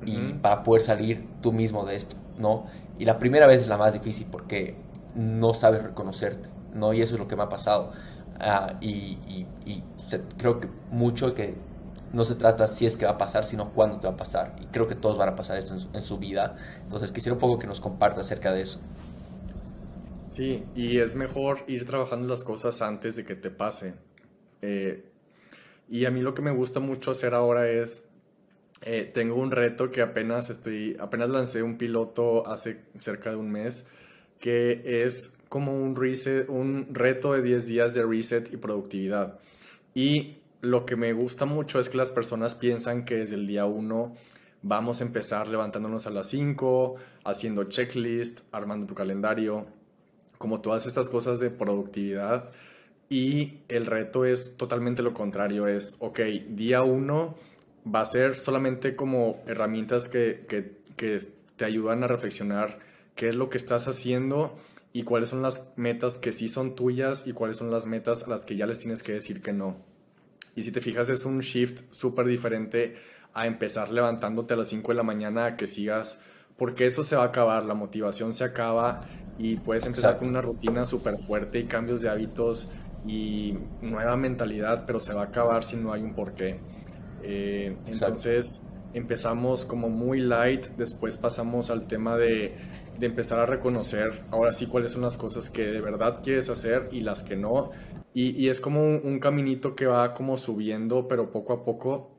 y para poder salir tú mismo de esto, ¿no? Y la primera vez es la más difícil porque no sabes reconocerte, ¿no? Y eso es lo que me ha pasado. Ah, y, creo que mucho que no se trata si es que va a pasar, sino cuándo te va a pasar. Y creo que todos van a pasar esto en, en su vida. Entonces quisiera un poco que nos comparta acerca de eso. Sí, y es mejor ir trabajando las cosas antes de que te pase. Eh, y a mí lo que me gusta mucho hacer ahora es, eh, tengo un reto que apenas estoy, apenas lancé un piloto hace cerca de un mes, que es como un, reset, un reto de 10 días de reset y productividad. Y lo que me gusta mucho es que las personas piensan que desde el día 1 vamos a empezar levantándonos a las 5, haciendo checklist, armando tu calendario como todas estas cosas de productividad. Y el reto es totalmente lo contrario, es, ok, día uno va a ser solamente como herramientas que, que te ayudan a reflexionar qué es lo que estás haciendo y cuáles son las metas que sí son tuyas y cuáles son las metas a las que ya les tienes que decir que no. Y si te fijas es un shift súper diferente a empezar levantándote a las 5 de la mañana a que sigas, porque eso se va a acabar, la motivación se acaba y puedes empezar con una rutina súper fuerte y cambios de hábitos y nueva mentalidad, pero se va a acabar si no hay un porqué. Eh, entonces empezamos como muy light, después pasamos al tema de, de, empezar a reconocer ahora sí cuáles son las cosas que de verdad quieres hacer y las que no. Y, y es como un, un, caminito que va como subiendo, pero poco a poco,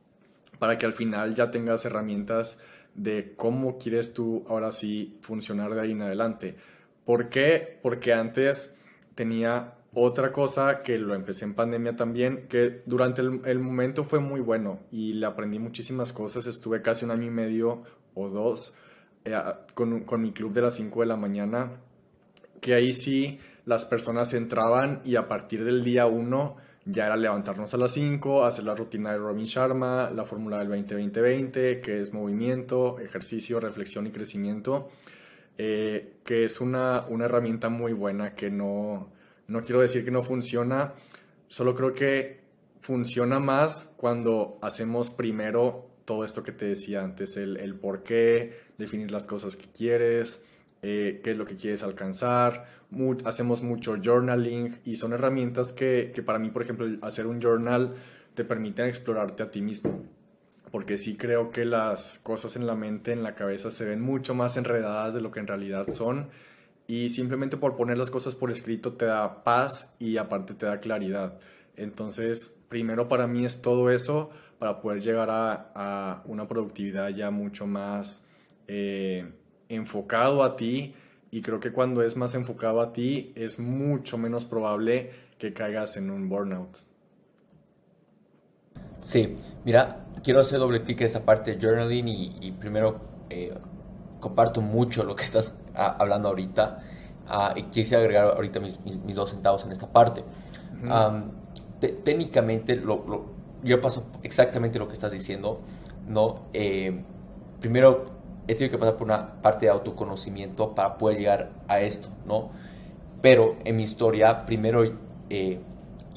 para que al final ya tengas herramientas de cómo quieres tú ahora sí funcionar de ahí en adelante. ¿Por qué? Porque antes tenía otra cosa que lo empecé en pandemia también, que durante el, momento fue muy bueno y le aprendí muchísimas cosas. Estuve casi un año y medio o dos eh, con, con, mi club de las 5 de la mañana, que ahí sí las personas entraban y a partir del día 1 ya era levantarnos a las 5, hacer la rutina de Robin Sharma, la fórmula del 20-20-20, que es movimiento, ejercicio, reflexión y crecimiento, eh, que es una, una herramienta muy buena que no no quiero decir que no funciona, solo creo que funciona más cuando hacemos primero todo esto que te decía antes, el, por qué, definir las cosas que quieres, eh, qué es lo que quieres alcanzar, hacemos mucho journaling y son herramientas que, que, para mí, por ejemplo, hacer un journal te permiten explorarte a ti mismo. Porque sí creo que las cosas en la mente, en la cabeza, se ven mucho más enredadas de lo que en realidad son y simplemente por poner las cosas por escrito te da paz y aparte te da claridad. Entonces, primero para mí es todo eso para poder llegar a, una productividad ya mucho más eh, enfocado a ti y creo que cuando es más enfocado a ti es mucho menos probable que caigas en un burnout. Sí, mira, quiero hacer doble clic en esa parte de journaling y, primero eh, comparto mucho lo que estás ah, hablando ahorita ah, y quisiera agregar ahorita mis, mis, dos centavos en esta parte. técnicamente, lo, yo paso exactamente lo que estás diciendo, ¿no? Eh, primero, he tenido que pasar por una parte de autoconocimiento para poder llegar a esto, ¿no? Pero en mi historia, primero eh,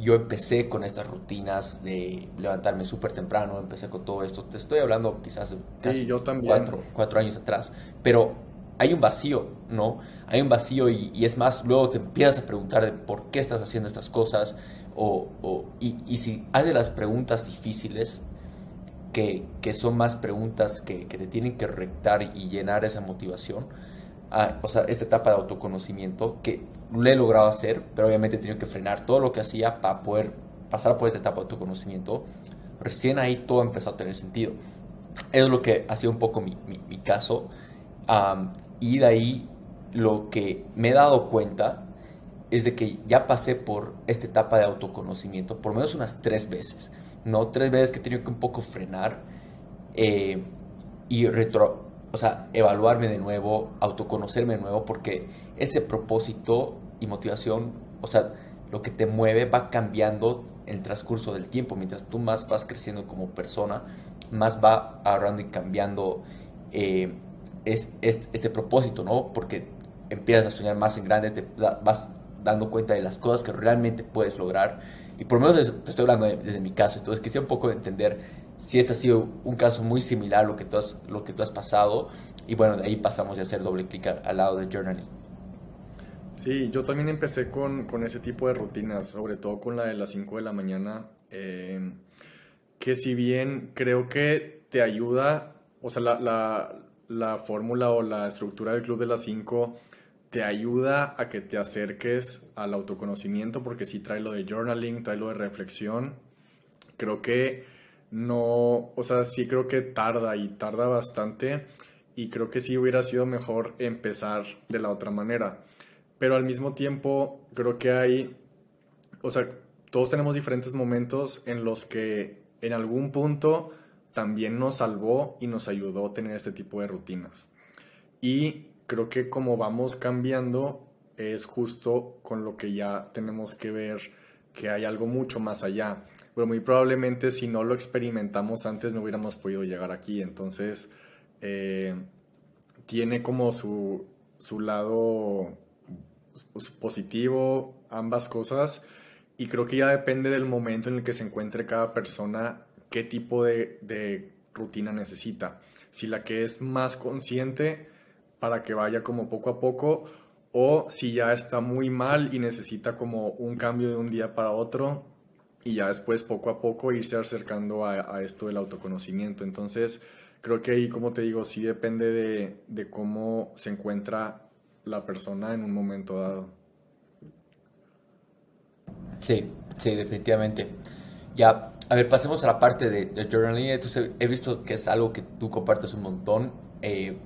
yo empecé con estas rutinas de levantarme súper temprano, empecé con todo esto. Te estoy hablando quizás casi yo Cuatro, cuatro, años atrás, pero hay un vacío, ¿no? Hay un vacío y, es más, luego te empiezas a preguntar de por qué estás haciendo estas cosas o, o y, y, si de las preguntas difíciles, que, que son más preguntas que, que, te tienen que rectar y llenar esa motivación, o sea, esta etapa de autoconocimiento que le he logrado hacer, pero obviamente he tenido que frenar todo lo que hacía para poder pasar por esta etapa de autoconocimiento. Recién ahí todo empezó a tener sentido. Eso es lo que ha sido un poco mi, mi, caso. y de ahí lo que me he dado cuenta es de que ya pasé por esta etapa de autoconocimiento por lo menos unas tres veces. ¿no? Tres veces que he tenido que un poco frenar eh, y retro, o sea, evaluarme de nuevo, autoconocerme de nuevo, porque ese propósito y motivación, o sea, lo que te mueve va cambiando en el transcurso del tiempo. Mientras tú más vas creciendo como persona, más va agarrando y cambiando eh, es, este propósito, ¿no? Porque empiezas a soñar más en grande, te vas dando cuenta de las cosas que realmente puedes lograr. Y por lo menos te estoy hablando desde mi caso, entonces quisiera un poco entender si este ha sido un caso muy similar a lo que tú has, lo que tú has pasado. Y bueno, de ahí pasamos a hacer doble clic al, lado de journaling. Sí, yo también empecé con, con, ese tipo de rutinas, sobre todo con la de las 5 de la mañana, eh, que si bien creo que te ayuda, o sea, la, la, la fórmula o la estructura del club de las 5 te ayuda a que te acerques al autoconocimiento, porque si trae lo de journaling, trae lo de reflexión, creo que no, o sea, sí creo que tarda y tarda bastante y creo que sí hubiera sido mejor empezar de la otra manera. Pero al mismo tiempo creo que hay, o sea, todos tenemos diferentes momentos en los que en algún punto también nos salvó y nos ayudó a tener este tipo de rutinas. Y creo que como vamos cambiando es justo con lo que ya tenemos que ver que hay algo mucho más allá pero muy probablemente si no lo experimentamos antes no hubiéramos podido llegar aquí. Entonces, eh, tiene como su, su lado positivo, ambas cosas, y creo que ya depende del momento en el que se encuentre cada persona, qué tipo de, de rutina necesita. Si la que es más consciente para que vaya como poco a poco, o si ya está muy mal y necesita como un cambio de un día para otro y ya después poco a poco irse acercando a, esto del autoconocimiento. Entonces, creo que ahí, como te digo, sí depende de, de cómo se encuentra la persona en un momento dado. Sí, sí, definitivamente. Ya, a ver, pasemos a la parte de, journaling. Entonces, he visto que es algo que tú compartes un montón. Eh,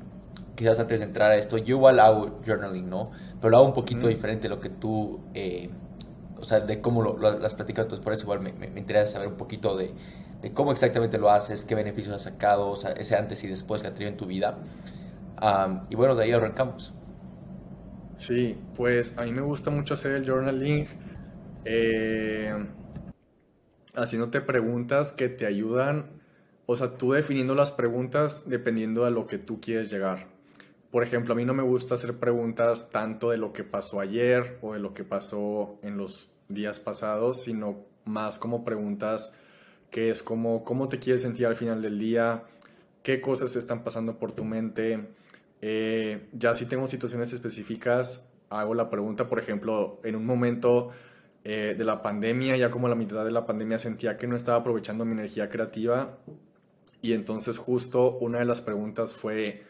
quizás antes de entrar a esto, yo igual hago journaling, ¿no? Pero lo hago un poquito diferente de lo que tú, eh, o sea, de cómo lo, has platicado, entonces por eso igual me, me, interesa saber un poquito de, de, cómo exactamente lo haces, qué beneficios has sacado, o sea, ese antes y después que ha tenido en tu vida. y bueno, de ahí arrancamos. Sí, pues a mí me gusta mucho hacer el journaling. Eh, haciéndote preguntas que te ayudan, o sea, tú definiendo las preguntas dependiendo de lo que tú quieres llegar. Por ejemplo, a mí no me gusta hacer preguntas tanto de lo que pasó ayer o de lo que pasó en los días pasados, sino más como preguntas que es como cómo te quieres sentir al final del día, qué cosas están pasando por tu mente. Eh, ya si tengo situaciones específicas, hago la pregunta, por ejemplo, en un momento eh, de la pandemia, ya como la mitad de la pandemia sentía que no estaba aprovechando mi energía creativa y entonces justo una de las preguntas fue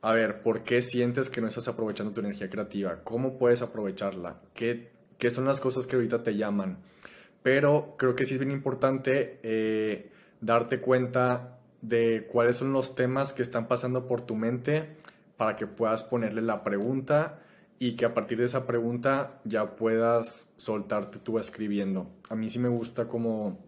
a ver, ¿por qué sientes que no estás aprovechando tu energía creativa? ¿Cómo puedes aprovecharla? ¿Qué, qué son las cosas que ahorita te llaman? Pero creo que sí es bien importante eh, darte cuenta de cuáles son los temas que están pasando por tu mente para que puedas ponerle la pregunta y que a partir de esa pregunta ya puedas soltarte tú escribiendo. A mí sí me gusta como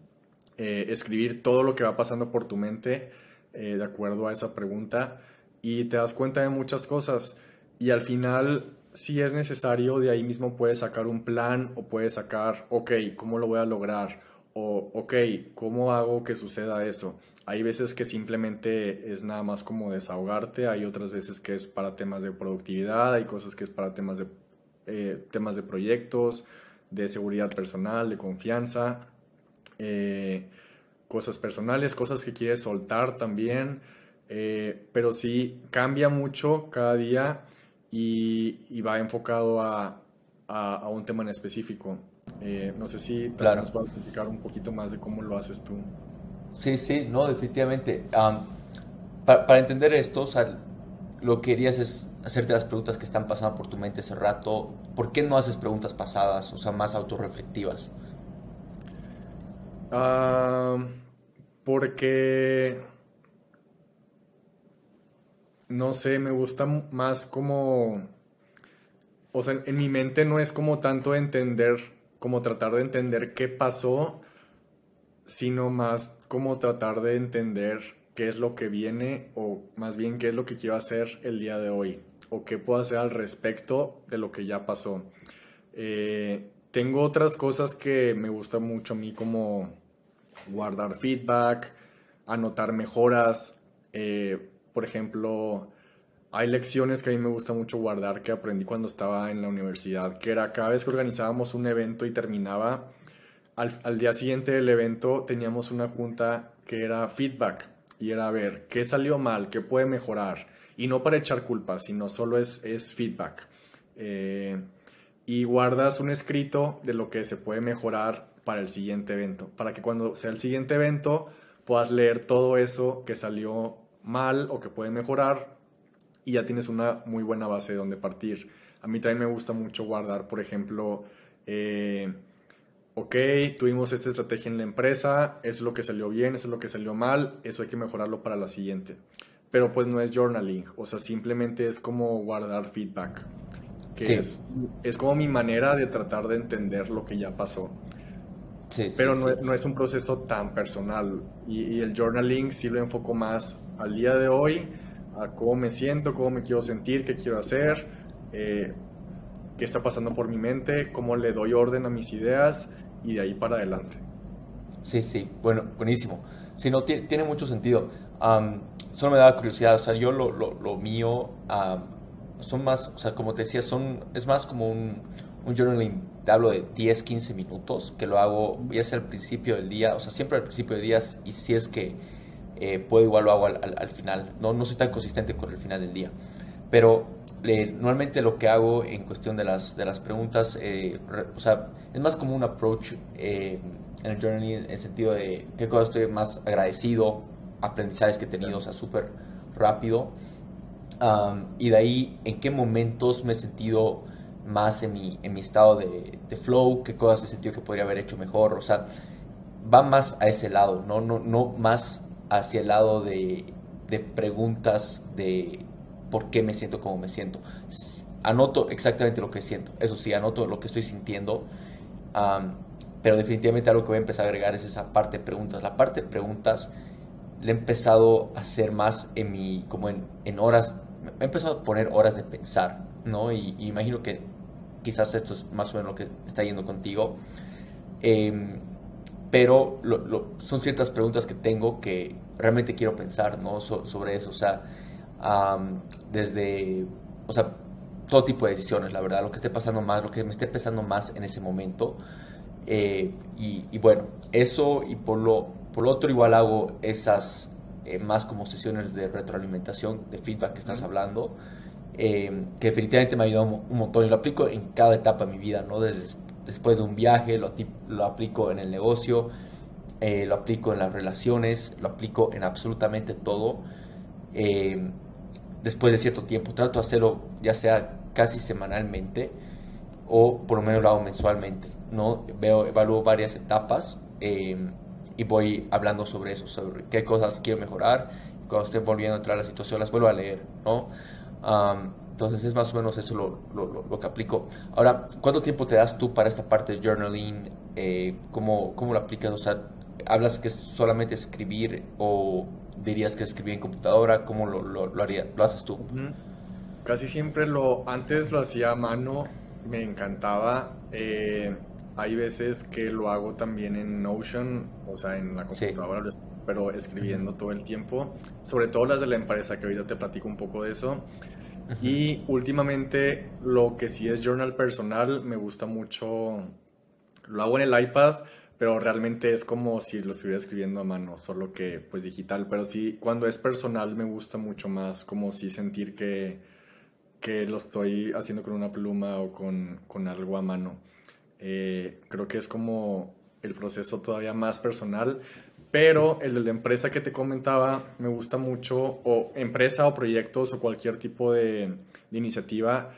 eh, escribir todo lo que va pasando por tu mente eh, de acuerdo a esa pregunta y te das cuenta de muchas cosas y al final si es necesario de ahí mismo puedes sacar un plan o puedes sacar, ok, ¿cómo lo voy a lograr? O, ok, ¿cómo hago que suceda eso? Hay veces que simplemente es nada más como desahogarte, hay otras veces que es para temas de productividad, hay cosas que es para temas de, eh, temas de proyectos, de seguridad personal, de confianza, eh, cosas personales, cosas que quieres soltar también. Eh, pero sí cambia mucho cada día y, va enfocado a, a, un tema en específico. Eh, no sé si claro. nos puedes explicar un poquito más de cómo lo haces tú. Sí, sí, no, definitivamente. para, entender esto, o sea, lo que querías es hacerte las preguntas que están pasando por tu mente ese rato. ¿Por qué no haces preguntas pasadas, o sea, más autorreflectivas? porque no sé, me gusta más como, o sea, en mi mente no es como tanto entender, como tratar de entender qué pasó, sino más como tratar de entender qué es lo que viene o más bien qué es lo que quiero hacer el día de hoy o qué puedo hacer al respecto de lo que ya pasó. Eh, tengo otras cosas que me gusta mucho a mí como guardar feedback, anotar mejoras, eh, por ejemplo, hay lecciones que a mí me gusta mucho guardar que aprendí cuando estaba en la universidad, que era cada vez que organizábamos un evento y terminaba, al, día siguiente del evento teníamos una junta que era feedback y era ver qué salió mal, qué puede mejorar. Y no para echar culpas, sino solo es, es feedback. Eh, y guardas un escrito de lo que se puede mejorar para el siguiente evento, para que cuando sea el siguiente evento puedas leer todo eso que salió mal o que puede mejorar y ya tienes una muy buena base de donde partir. A mí también me gusta mucho guardar, por ejemplo, eh, ok, tuvimos esta estrategia en la empresa, eso es lo que salió bien, eso es lo que salió mal, eso hay que mejorarlo para la siguiente. Pero pues no es journaling, o sea, simplemente es como guardar feedback, que es, es como mi manera de tratar de entender lo que ya pasó. Pero no, no, es un proceso tan personal. Y, el journaling sí lo enfoco más al día de hoy, a cómo me siento, cómo me quiero sentir, qué quiero hacer, eh, qué está pasando por mi mente, cómo le doy orden a mis ideas y de ahí para adelante. Sí, sí, bueno, buenísimo. Si no, tiene, mucho sentido. solo me daba curiosidad, o sea, yo lo, lo, lo mío son más, o sea, como te decía, son, es más como un, un journaling, hablo de 10, 15 minutos, que lo hago ya sea al principio del día, o sea, siempre al principio del día, y si es que eh, puedo igual lo hago al, al, final, no, no soy tan consistente con el final del día, pero normalmente lo que hago en cuestión de las, de las preguntas, eh, o sea, es más como un approach eh, en el journaling en el sentido de qué cosas estoy más agradecido, aprendizajes que he tenido, o sea, súper rápido. y de ahí, en qué momentos me he sentido más en mi, en mi estado de, de, flow, qué cosas he sentido que podría haber hecho mejor, o sea, va más a ese lado, no, no, no más hacia el lado de, de preguntas de por qué me siento como me siento. Anoto exactamente lo que siento, eso sí, anoto lo que estoy sintiendo, pero definitivamente algo que voy a empezar a agregar es esa parte de preguntas. La parte de preguntas le he empezado a hacer más en mi, como en, en horas, he empezado a poner horas de pensar, ¿no? Y, imagino que quizás esto es más o menos lo que está yendo contigo. Em, pero son ciertas preguntas que tengo que realmente quiero pensar, ¿no? sobre eso, o sea, desde, o sea, todo tipo de decisiones, la verdad, lo que esté pasando más, lo que me esté pesando más en ese momento. Eh, y, bueno, eso y por lo, por lo otro igual hago esas eh, más como sesiones de retroalimentación, de feedback que estás hablando, eh, que definitivamente me ha ayudado un montón y lo aplico en cada etapa de mi vida, ¿no? Desde, después de un viaje, lo, lo aplico en el negocio, lo aplico en las relaciones, lo aplico en absolutamente todo. después de cierto tiempo, trato de hacerlo ya sea casi semanalmente o por lo menos lo hago mensualmente. ¿no? Veo, evalúo varias etapas em, y voy hablando sobre eso, sobre qué cosas quiero mejorar. Cuando esté volviendo a entrar a la situación, las vuelvo a leer, ¿no? Entonces es más o menos eso lo, lo, lo, que aplico. Ahora, ¿cuánto tiempo te das tú para esta parte de journaling? Eh, ¿cómo, ¿Cómo lo aplicas? O sea, ¿hablas que es solamente escribir o dirías que escribir en computadora? ¿Cómo lo, lo, lo, haría, lo haces tú? Casi siempre lo, antes lo hacía a mano, me encantaba. Eh, hay veces que lo hago también en Notion, o sea, en la computadora, pero escribiendo todo el tiempo, sobre todo las de la empresa, que ahorita te platico un poco de eso. Y últimamente lo que sí es journal personal, me gusta mucho, lo hago en el iPad, pero realmente es como si lo estuviera escribiendo a mano, solo que pues digital, pero sí, cuando es personal me gusta mucho más, como si sentir que, que lo estoy haciendo con una pluma o con, con algo a mano. Eh, creo que es como el proceso todavía más personal, pero el de la empresa que te comentaba me gusta mucho, o empresa o proyectos o cualquier tipo de, iniciativa.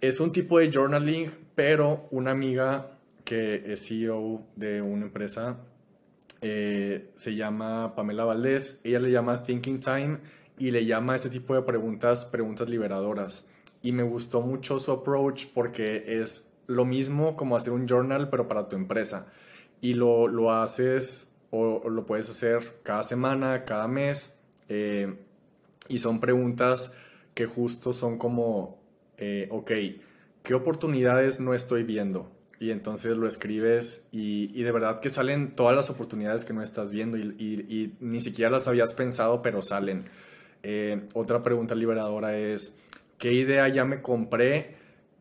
Es un tipo de journaling, pero una amiga que es CEO de una empresa eh, se llama Pamela Valdés, ella le llama Thinking Time y le llama a este tipo de preguntas preguntas liberadoras. Y me gustó mucho su approach porque es lo mismo como hacer un journal, pero para tu empresa. Y lo, lo haces o, lo puedes hacer cada semana, cada mes. Eh, y son preguntas que justo son como, eh, ok, ¿qué oportunidades no estoy viendo? Y entonces lo escribes y, de verdad que salen todas las oportunidades que no estás viendo y, y, ni siquiera las habías pensado, pero salen. Eh, otra pregunta liberadora es, ¿qué idea ya me compré?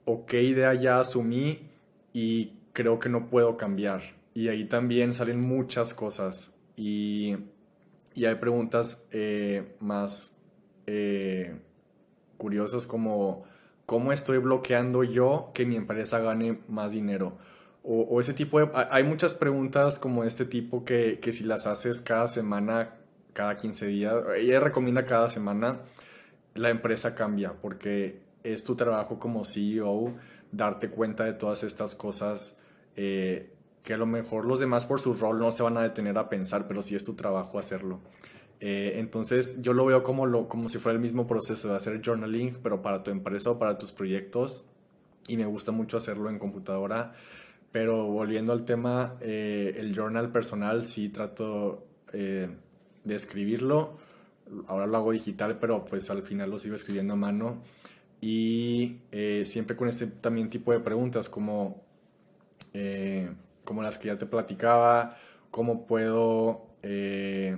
O qué idea ya asumí y creo que no puedo cambiar. Y ahí también salen muchas cosas y, y hay preguntas eh, más eh, curiosas como cómo estoy bloqueando yo que mi empresa gane más dinero. O, ese tipo de... Hay muchas preguntas como este tipo que, que si las haces cada semana, cada 15 días, ella recomienda cada semana, la empresa cambia porque es tu trabajo como CEO darte cuenta de todas estas cosas eh, que a lo mejor los demás por su rol no se van a detener a pensar, pero sí es tu trabajo hacerlo. Eh, entonces yo lo veo como, lo, como si fuera el mismo proceso de hacer journaling, pero para tu empresa o para tus proyectos. Y me gusta mucho hacerlo en computadora. Pero volviendo al tema, eh, el journal personal sí trato de escribirlo. Ahora lo hago digital, pero pues al final lo sigo escribiendo a mano y eh, siempre con este también tipo de preguntas como, eh, como las que ya te platicaba, cómo puedo eh,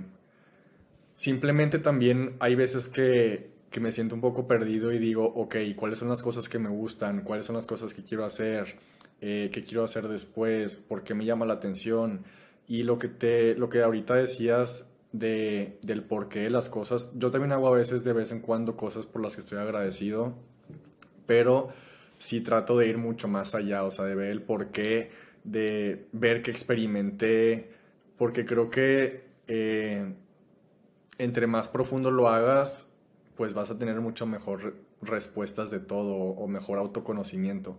simplemente también hay veces que, que me siento un poco perdido y digo, ok, ¿cuáles son las cosas que me gustan? ¿Cuáles son las cosas que quiero hacer? Eh, ¿Qué quiero hacer después? ¿Por qué me llama la atención? Y lo que, te, lo que ahorita decías de, del porqué de las cosas, yo también hago a veces de vez en cuando cosas por las que estoy agradecido, pero sí trato de ir mucho más allá, o sea, de ver el porqué, de ver que experimenté, porque creo que eh, entre más profundo lo hagas, pues vas a tener mucho mejor respuestas de todo o mejor autoconocimiento.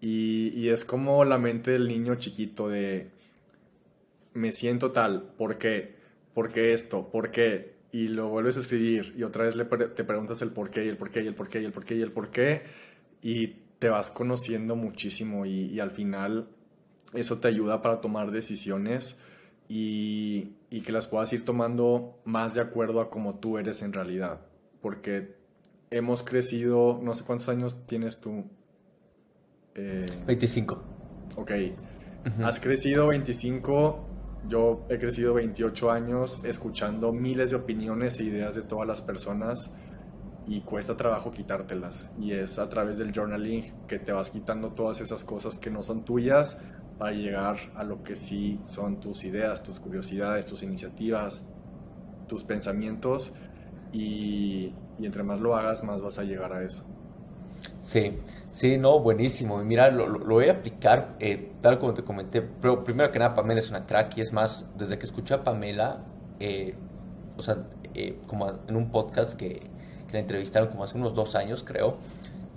Y, y, es como la mente del niño chiquito de me siento tal, ¿por qué? ¿Por qué esto? ¿Por qué? Y lo vuelves a escribir y otra vez le te preguntas el por qué y el por qué y el por qué y el por qué y el por qué y te vas conociendo muchísimo y, y al final eso te ayuda para tomar decisiones y, y, que las puedas ir tomando más de acuerdo a cómo tú eres en realidad. Porque hemos crecido, no sé cuántos años tienes tú. Eh, 25. Ok. Has crecido 25 yo he crecido 28 años escuchando miles de opiniones e ideas de todas las personas y cuesta trabajo quitártelas. Y es a través del journaling que te vas quitando todas esas cosas que no son tuyas para llegar a lo que sí son tus ideas, tus curiosidades, tus iniciativas, tus pensamientos. Y, y entre más lo hagas, más vas a llegar a eso. Sí, sí, no, buenísimo. Mira, lo, lo voy a aplicar eh, tal como te comenté. Pero primero que nada, Pamela es una crack y es más, desde que escuché a Pamela, eh, o sea, eh, como en un podcast que, que, la entrevistaron como hace unos dos años, creo,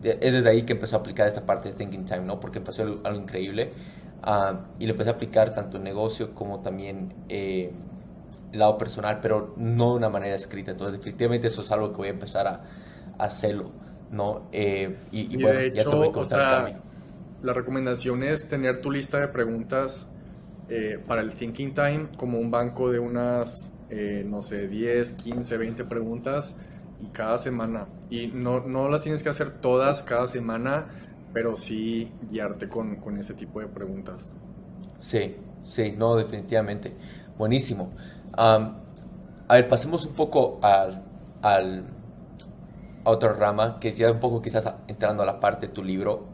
es desde ahí que empezó a aplicar esta parte de Thinking Time, ¿no? Porque empezó algo, increíble uh, y lo empecé a aplicar tanto en negocio como también el lado personal, pero no de una manera escrita. Entonces, definitivamente eso es algo que voy a empezar a hacerlo. ¿No? Eh, y, bueno, ya te voy o La recomendación es tener tu lista de preguntas eh, para el Thinking Time como un banco de unas, eh, no sé, 10, 15, 20 preguntas y cada semana. Y no, no las tienes que hacer todas cada semana, pero sí guiarte con, con ese tipo de preguntas. Sí, sí, no, definitivamente. Buenísimo. a ver, pasemos un poco al, al a otra rama, que es ya un poco quizás entrando a la parte de tu libro,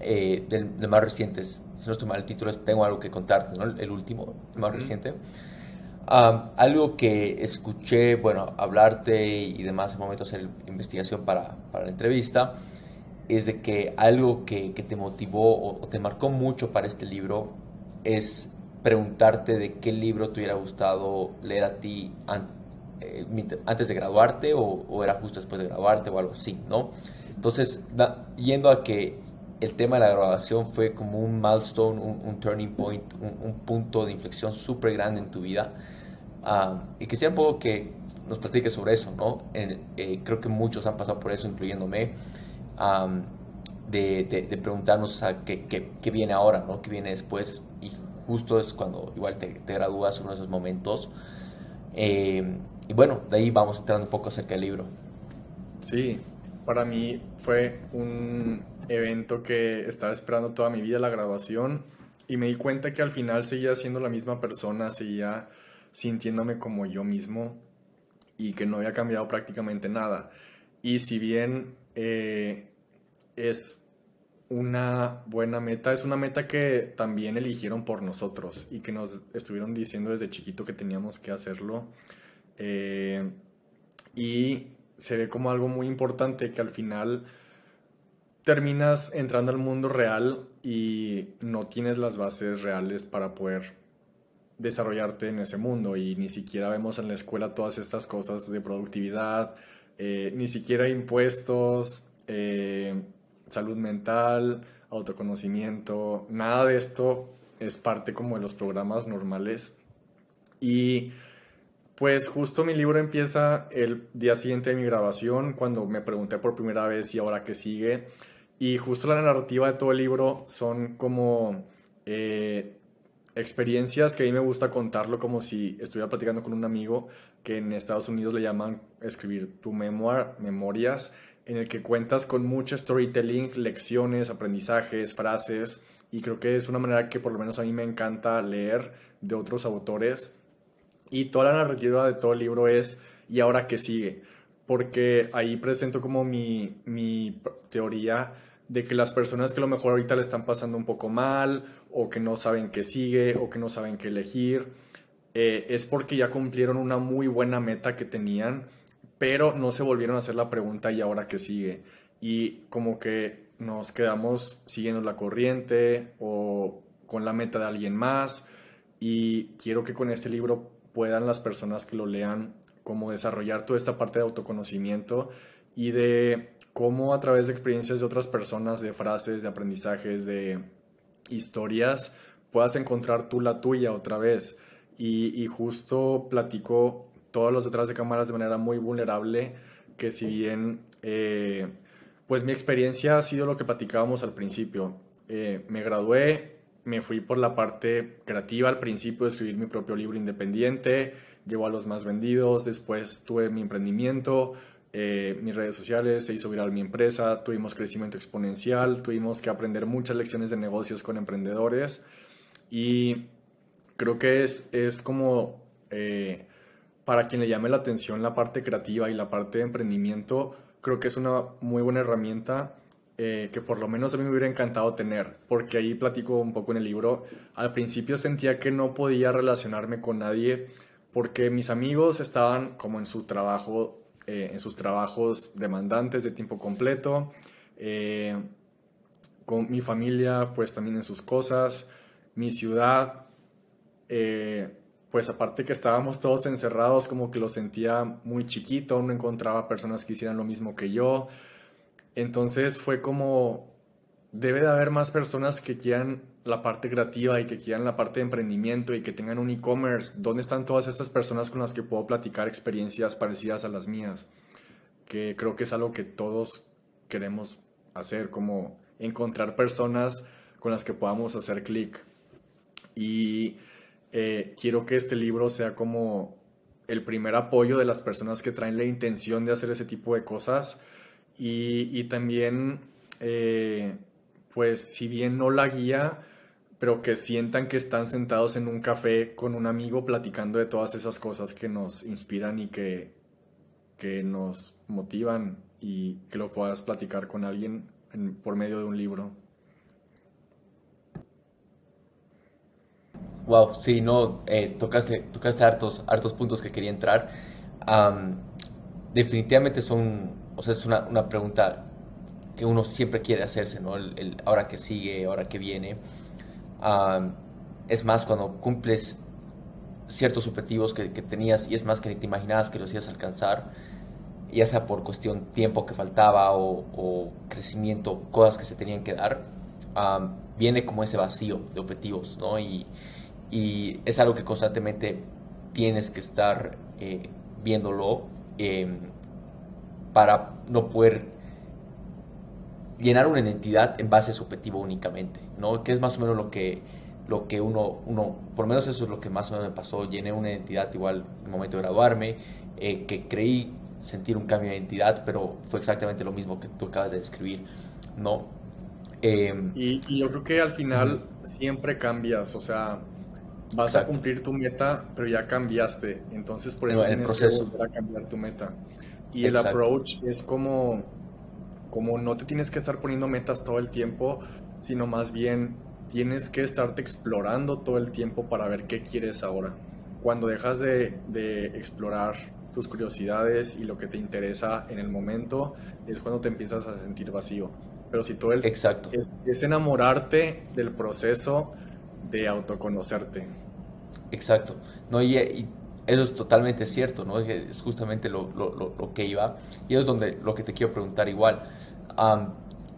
eh, del, de más recientes. Si no estoy mal, el título es Tengo algo que contarte, ¿no? El, último, el más reciente. algo que escuché, bueno, hablarte y demás en momento hacer investigación para, para, la entrevista, es de que algo que, que te motivó o, o, te marcó mucho para este libro es preguntarte de qué libro te hubiera gustado leer a ti antes eh, antes de graduarte o, era justo después de graduarte o algo así, ¿no? Entonces, yendo a que el tema de la graduación fue como un milestone, un, turning point, un, punto de inflexión súper grande en tu vida. Ah, y quisiera un poco que nos platiques sobre eso, ¿no? Eh, creo que muchos han pasado por eso, incluyéndome, de, de, preguntarnos ¿qué, qué, qué, viene ahora, ¿no? ¿Qué viene después? Y justo es cuando igual te, te gradúas, uno de esos momentos. Eh, y bueno, de ahí vamos entrando un poco acerca del libro. Sí, para mí fue un evento que estaba esperando toda mi vida, la graduación, y me di cuenta que al final seguía siendo la misma persona, seguía sintiéndome como yo mismo y que no había cambiado prácticamente nada. Y si bien eh, es una buena meta, es una meta que también eligieron por nosotros y que nos estuvieron diciendo desde chiquito que teníamos que hacerlo eh, y se ve como algo muy importante que al final terminas entrando al mundo real y no tienes las bases reales para poder desarrollarte en ese mundo. Y ni siquiera vemos en la escuela todas estas cosas de productividad, eh, ni siquiera impuestos, eh, salud mental, autoconocimiento, nada de esto es parte como de los programas normales. Y pues justo mi libro empieza el día siguiente de mi grabación, cuando me pregunté por primera vez y ahora qué sigue. Y justo la narrativa de todo el libro son como eh, experiencias que a mí me gusta contarlo como si estuviera platicando con un amigo que en Estados Unidos le llaman escribir tu memoir, memorias, en el que cuentas con mucho storytelling, lecciones, aprendizajes, frases. Y creo que es una manera que por lo menos a mí me encanta leer de otros autores Y toda la narrativa de todo el libro es ¿y ahora qué sigue? Porque ahí presento como mi, mi teoría de que las personas que a lo mejor ahorita le están pasando un poco mal o que no saben qué sigue o que no saben qué elegir, eh, es porque ya cumplieron una muy buena meta que tenían, pero no se volvieron a hacer la pregunta y ahora qué sigue. Y como que nos quedamos siguiendo la corriente o con la meta de alguien más. Y quiero que con este libro puedan las personas que lo lean como desarrollar toda esta parte de autoconocimiento y de cómo a través de experiencias de otras personas, de frases, de aprendizajes, de historias, puedas encontrar tú la tuya otra vez. Y, justo platico todos los detrás de cámaras de manera muy vulnerable, que si bien, eh, pues mi experiencia ha sido lo que platicábamos al principio. Eh, me gradué, me fui por la parte creativa al principio de escribir mi propio libro independiente, llegó a los más vendidos, después tuve mi emprendimiento, eh, mis redes sociales, se hizo viral mi empresa, tuvimos crecimiento exponencial, tuvimos que aprender muchas lecciones de negocios con emprendedores y creo que es, es como eh, para quien le llame la atención la parte creativa y la parte de emprendimiento, creo que es una muy buena herramienta. Eh, que por lo menos a mí me hubiera encantado tener, porque ahí platico un poco en el libro. Al principio sentía que no podía relacionarme con nadie porque mis amigos estaban como en su trabajo eh, en sus trabajos demandantes de tiempo completo, eh, con mi familia pues también en sus cosas, mi ciudad, eh, pues aparte que estábamos todos encerrados como que lo sentía muy chiquito, no encontraba personas que hicieran lo mismo que yo, entonces fue como, debe de haber más personas que quieran la parte creativa y que quieran la parte de emprendimiento y que tengan un e-commerce, ¿dónde están todas estas personas con las que puedo platicar experiencias parecidas a las mías? Que creo que es algo que todos queremos hacer, como encontrar personas con las que podamos hacer clic. Y eh, quiero que este libro sea como el primer apoyo de las personas que traen la intención de hacer ese tipo de cosas y, también, eh, pues si bien no la guía, pero que sientan que están sentados en un café con un amigo platicando de todas esas cosas que nos inspiran y que, que nos motivan y que lo puedas platicar con alguien por medio de un libro. Wow, sí, no, eh, tocaste, tocaste hartos, hartos puntos que quería entrar. definitivamente son, o sea, es una, una, pregunta que uno siempre quiere hacerse, ¿no? El, ahora que sigue, ahora que viene es más, cuando cumples ciertos objetivos que, tenías y es más que ni te imaginabas que los ibas a alcanzar, ya sea por cuestión tiempo que faltaba o, crecimiento, cosas que se tenían que dar, viene como ese vacío de objetivos, ¿no? Y, es algo que constantemente tienes que estar eh, viéndolo em, para no poder llenar una identidad en base a su objetivo únicamente, ¿no? Que es más o menos lo que, lo que uno, uno, por lo menos eso es lo que más o menos me pasó, llené una identidad igual en el momento de graduarme, eh, que creí sentir un cambio de identidad, pero fue exactamente lo mismo que tú acabas de describir, ¿no? Em, y, yo creo que al final siempre cambias, o sea, vas a cumplir tu meta, pero ya cambiaste, entonces por eso tienes que volver a cambiar tu meta. Y el approach es como como no te tienes que estar poniendo metas todo el tiempo, sino más bien tienes que estarte explorando todo el tiempo para ver qué quieres ahora. Cuando dejas de, explorar tus curiosidades y lo que te interesa en el momento, es cuando te empiezas a sentir vacío. Pero si todo el Exacto. Es, enamorarte del proceso de autoconocerte. Exacto. No, y, eso es totalmente cierto, ¿no? Es justamente lo, lo, que iba. Y eso es donde lo que te quiero preguntar igual.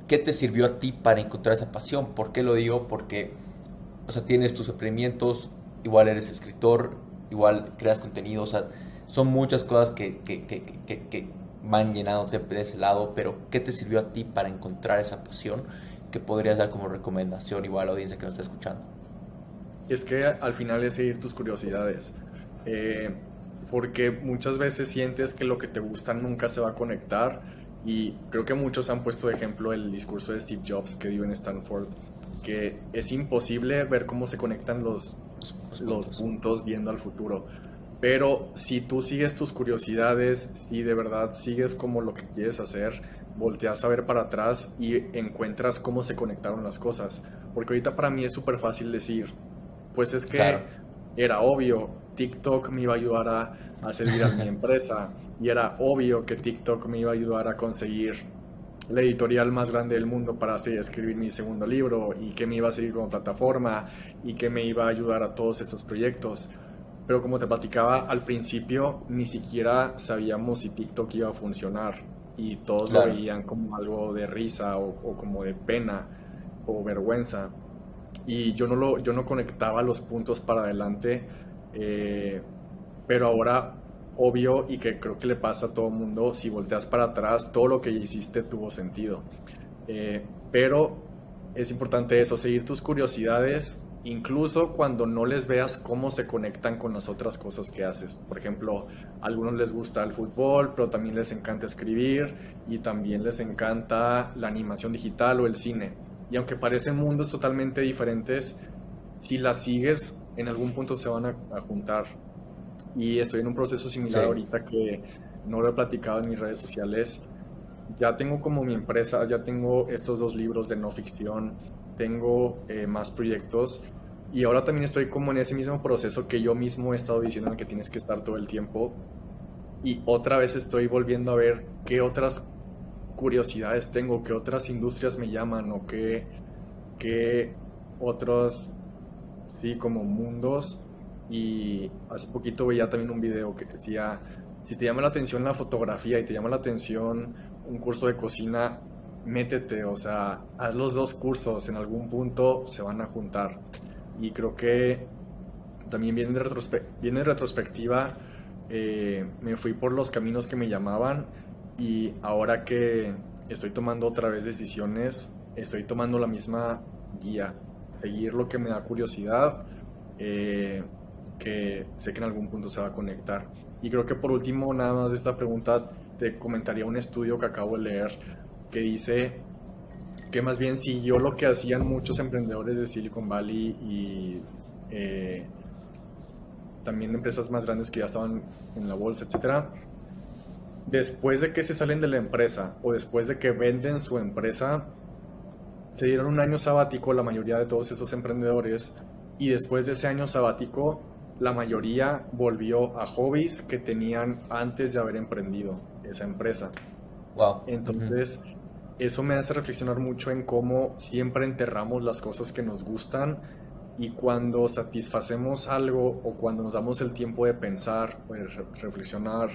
¿Qué te sirvió a ti para encontrar esa pasión? ¿Por qué lo digo? Porque, o sea, tienes tus emprendimientos, igual eres escritor, igual creas contenido, son muchas cosas que, que, que, que van llenándote de ese lado, pero ¿qué te sirvió a ti para encontrar esa pasión que podrías dar como recomendación igual a la audiencia que nos está escuchando? Es que al final es seguir tus curiosidades. Eh, porque muchas veces sientes que lo que te gusta nunca se va a conectar y creo que muchos han puesto de ejemplo el discurso de Steve Jobs que dio en Stanford, que es imposible ver cómo se conectan los, los puntos viendo al futuro. Pero si tú sigues tus curiosidades, si de verdad sigues como lo que quieres hacer, volteas a ver para atrás y encuentras cómo se conectaron las cosas. Porque ahorita para mí es súper fácil decir, pues es que era obvio, TikTok me iba a ayudar a, a servir a mi empresa y era obvio que TikTok me iba a ayudar a conseguir la editorial más grande del mundo para así escribir mi segundo libro y que me iba a seguir como plataforma y que me iba a ayudar a todos estos proyectos. Pero como te platicaba al principio, ni siquiera sabíamos si TikTok iba a funcionar y todos lo veían como algo de risa o, como de pena o vergüenza. Y yo no, lo, yo no conectaba los puntos para adelante, eh, pero ahora obvio y que creo que le pasa a todo mundo, si volteas para atrás, todo lo que hiciste tuvo sentido. Eh, pero es importante eso, seguir tus curiosidades, incluso cuando no les veas cómo se conectan con las otras cosas que haces. Por ejemplo, a algunos les gusta el fútbol, pero también les encanta escribir y también les encanta la animación digital o el cine. Y aunque parecen mundos totalmente diferentes, si las sigues, en algún punto se van a juntar. Y estoy en un proceso similar ahorita que no lo he platicado en mis redes sociales. Ya tengo como mi empresa, ya tengo estos dos libros de no ficción, tengo eh, más proyectos. Y ahora también estoy como en ese mismo proceso que yo mismo he estado diciendo que tienes que estar todo el tiempo. Y otra vez estoy volviendo a ver qué otras curiosidades tengo, qué otras industrias me llaman o qué, qué otros, sí, como mundos y hace poquito veía también un video que decía, si te llama la atención la fotografía y te llama la atención un curso de cocina, métete, o sea, haz los dos cursos, en algún punto se van a juntar. Y creo que también viene de, viene retrospectiva, eh, me fui por los caminos que me llamaban y ahora que estoy tomando otra vez decisiones, estoy tomando la misma guía, seguir lo que me da curiosidad. Eh, que sé que en algún punto se va a conectar. Y creo que por último, nada más de esta pregunta, te comentaría un estudio que acabo de leer que dice que más bien siguió lo que hacían muchos emprendedores de Silicon Valley y eh, también empresas más grandes que ya estaban en la bolsa, etcétera. Después de que se salen de la empresa o después de que venden su empresa, se dieron un año sabático la mayoría de todos esos emprendedores y después de ese año sabático la mayoría volvió a hobbies que tenían antes de haber emprendido esa empresa. Wow. Entonces, eso me hace reflexionar mucho en cómo siempre enterramos las cosas que nos gustan y cuando satisfacemos algo o cuando nos damos el tiempo de pensar o de reflexionar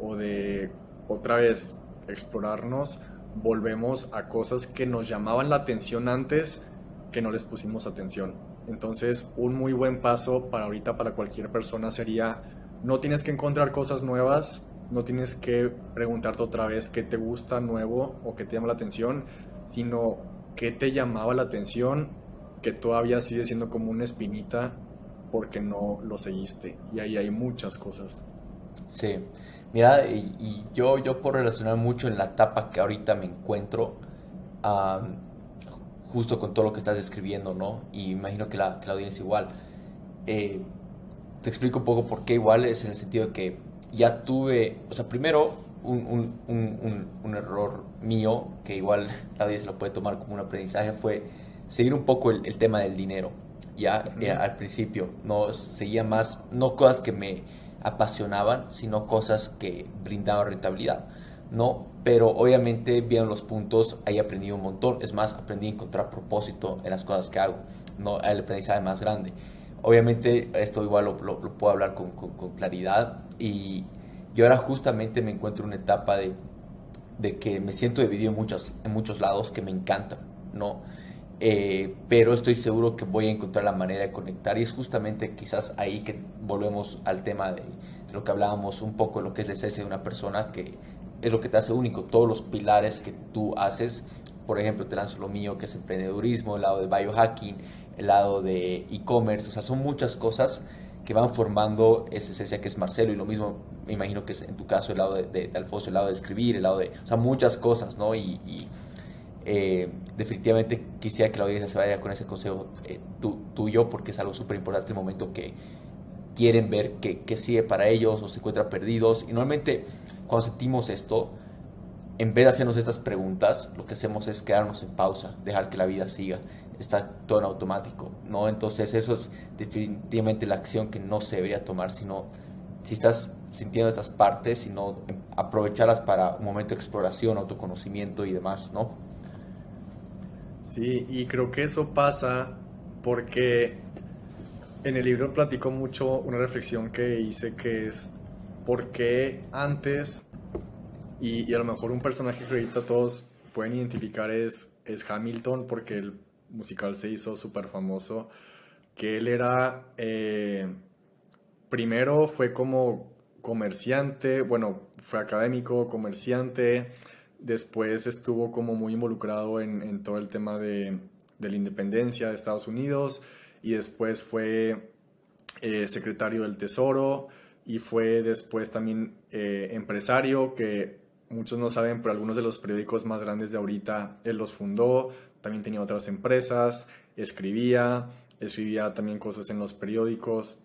o de otra vez explorarnos, volvemos a cosas que nos llamaban la atención antes que no les pusimos atención. Entonces, un muy buen paso para ahorita, para cualquier persona, sería, no tienes que encontrar cosas nuevas, no tienes que preguntarte otra vez qué te gusta nuevo o qué te llama la atención, sino qué te llamaba la atención, que todavía sigue siendo como una espinita porque no lo seguiste. Y ahí hay muchas cosas. Sí, mira, y, yo, yo por relacionar mucho en la etapa que ahorita me encuentro, justo con todo lo que estás describiendo, ¿no? Y imagino que la, que la audiencia igual. Eh, te explico un poco por qué igual es en el sentido de que ya tuve, o sea, primero un, un, un, un error mío, que igual la audiencia lo puede tomar como un aprendizaje, fue seguir un poco el, tema del dinero. Ya eh, al principio, no seguía más, no cosas que me apasionaban, sino cosas que brindaban rentabilidad. ¿no? Pero obviamente viendo los puntos, ahí aprendí un montón. Es más, aprendí a encontrar propósito en las cosas que hago, ¿no? El aprendizaje más grande. Obviamente esto igual lo, puedo hablar con, claridad y yo ahora justamente me encuentro en una etapa de, de que me siento dividido en, muchos en muchos lados que me encantan, ¿no? Eh, pero estoy seguro que voy a encontrar la manera de conectar y es justamente quizás ahí que volvemos al tema de, de lo que hablábamos un poco, lo que es la esencia de una persona que es lo que te hace único. Todos los pilares que tú haces, por ejemplo, te lanzo lo mío, que es emprendedurismo, el lado de biohacking, el lado de e-commerce, o sea, son muchas cosas que van formando esa esencia que es Marcelo y lo mismo me imagino que es en tu caso el lado de, Alfonso, el lado de escribir, el lado de, o sea, muchas cosas, ¿no? Eh, definitivamente quisiera que la audiencia se vaya con ese consejo eh, tuyo porque es algo súper importante el momento que quieren ver qué, sigue para ellos o se encuentran perdidos. Y normalmente cuando sentimos esto, en vez de hacernos estas preguntas, lo que hacemos es quedarnos en pausa, dejar que la vida siga. Está todo en automático, ¿no? Entonces eso es definitivamente la acción que no se debería tomar, sino si estás sintiendo estas partes, sino aprovecharlas para un momento de exploración, autoconocimiento y demás, ¿no? Sí, y creo que eso pasa porque en el libro platico mucho una reflexión que hice que es por qué antes, y, a lo mejor un personaje que ahorita todos pueden identificar es, es Hamilton, porque el musical se hizo súper famoso, que él era, eh, primero fue como comerciante, bueno, fue académico, comerciante, después estuvo como muy involucrado en, todo el tema de, de la independencia de Estados Unidos, y después fue eh, secretario del Tesoro y fue después también eh, empresario, que muchos no saben, pero algunos de los periódicos más grandes de ahorita él los fundó, también tenía otras empresas, escribía, escribía también cosas en los periódicos.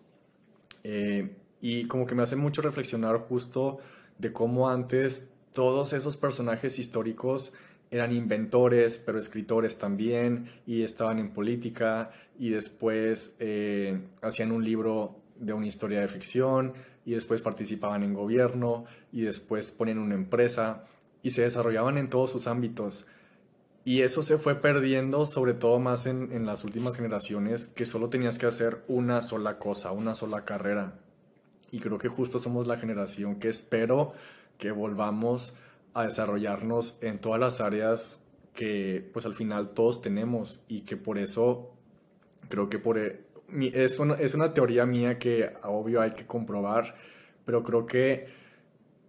Eh, y como que me hace mucho reflexionar justo de cómo antes todos esos personajes históricos eran inventores, pero escritores también, y estaban en política, y después eh, hacían un libro de una historia de ficción, y después participaban en gobierno, y después ponían una empresa, y se desarrollaban en todos sus ámbitos. Y eso se fue perdiendo, sobre todo más en, en las últimas generaciones, que solo tenías que hacer una sola cosa, una sola carrera. Y creo que justo somos la generación que espero que volvamos a desarrollarnos en todas las áreas que pues al final todos tenemos y que por eso creo que por e, es una, es una teoría mía que obvio hay que comprobar, pero creo que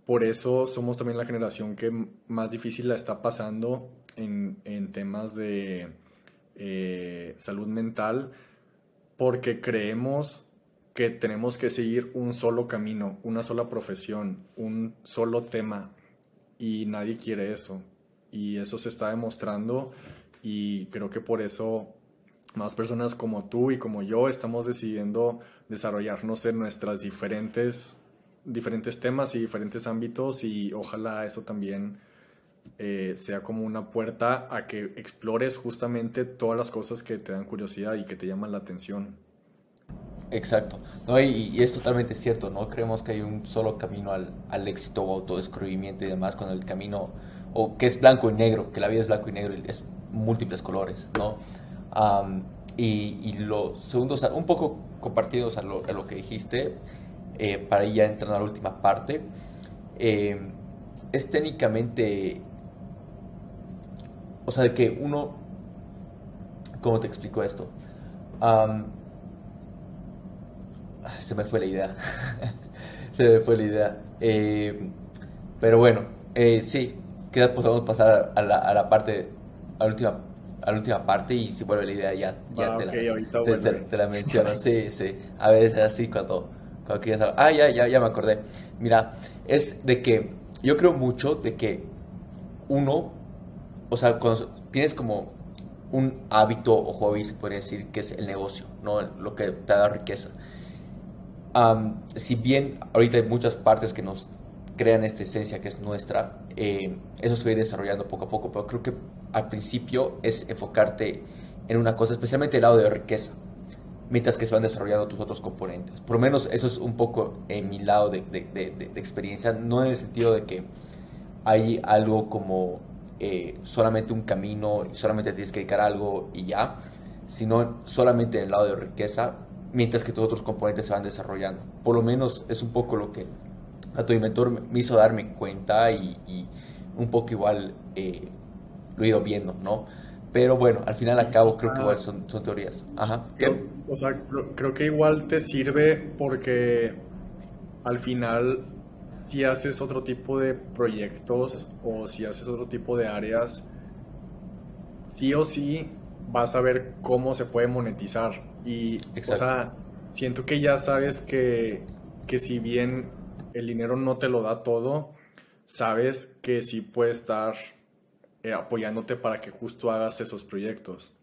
por eso somos también la generación que más difícil la está pasando en, en temas de eh, salud mental, porque creemos que tenemos que seguir un solo camino, una sola profesión, un solo tema, y nadie quiere eso. Y eso se está demostrando y creo que por eso más personas como tú y como yo estamos decidiendo desarrollarnos en nuestras diferentes, diferentes temas y diferentes ámbitos y ojalá eso también eh, sea como una puerta a que explores justamente todas las cosas que te dan curiosidad y que te llaman la atención. Exacto, no, y, es totalmente cierto, ¿no? Creemos que hay un solo camino al, al éxito o autodescubrimiento y demás, con el camino, o que es blanco y negro, que la vida es blanco y negro y es múltiples colores, ¿no? y, y, lo segundo, un poco compartidos a lo, a lo que dijiste, eh, para ya entrar a la última parte, eh, es técnicamente, o sea, de que uno, ¿cómo te explico esto? Se me fue la idea. se me fue la idea. Eh, pero bueno, eh, sí, queda podemos pasar a la, a la parte, a la última a la última parte y si vuelve la idea ya, ya ah, te, la, te, la, menciono. sí, sí. A veces así cuando, cuando quieres hablar. Ah, ya, ya, ya me acordé. Mira, es de que yo creo mucho de que uno, o sea, cuando tienes como un hábito o hobby, se podría decir, que es el negocio, ¿no? Lo que te da riqueza si bien ahorita hay muchas partes que nos crean esta esencia que es nuestra, eh, eso se va a ir desarrollando poco a poco, pero creo que al principio es enfocarte en una cosa, especialmente el lado de riqueza, mientras que se van desarrollando tus otros componentes. Por lo menos eso es un poco en mi lado de, experiencia, no en el sentido de que hay algo como eh, solamente un camino solamente tienes que dedicar algo y ya, sino solamente en el lado de riqueza mientras que todos otros componentes se van desarrollando. Por lo menos es un poco lo que a tu inventor me hizo darme cuenta y, un poco igual eh, lo he ido viendo, ¿no? Pero bueno, al final a cabo creo que igual son, son teorías. Ajá. o sea, creo, que igual te sirve porque al final si haces otro tipo de proyectos o si haces otro tipo de áreas, sí o sí vas a ver cómo se puede monetizar. Y, o sea, siento que ya sabes que, que si bien el dinero no te lo da todo, sabes que sí puede estar eh, apoyándote para que justo hagas esos proyectos.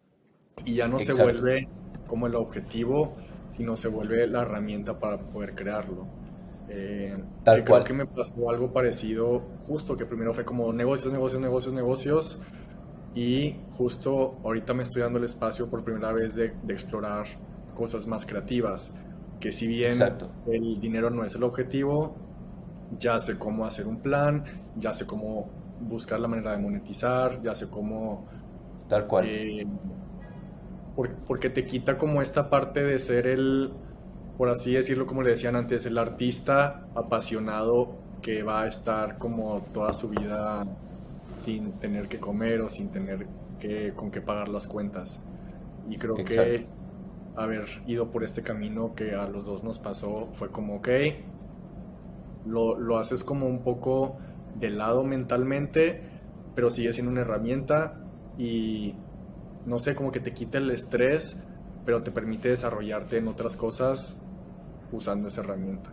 Y ya no se vuelve como el objetivo, sino se vuelve la herramienta para poder crearlo. Eh, Tal que cual. Creo que me pasó algo parecido, justo que primero fue como negocios, negocios, negocios, negocios, y justo ahorita me estoy dando el espacio por primera vez de, de explorar cosas más creativas, que si bien Exacto. el dinero no es el objetivo, ya sé cómo hacer un plan, ya sé cómo buscar la manera de monetizar, ya sé cómo Tal cual. eh, por- porque te quita como esta parte de ser el, por así decirlo, como le decían antes, el artista apasionado que va a estar como toda su vida sin tener que comer o sin tener que, con qué pagar las cuentas. Y creo que haber ido por este camino que a los dos nos pasó fue como, ok, lo, lo haces como un poco de lado mentalmente, pero sigue siendo una herramienta y no sé, como que te quita el estrés, pero te permite desarrollarte en otras cosas usando esa herramienta.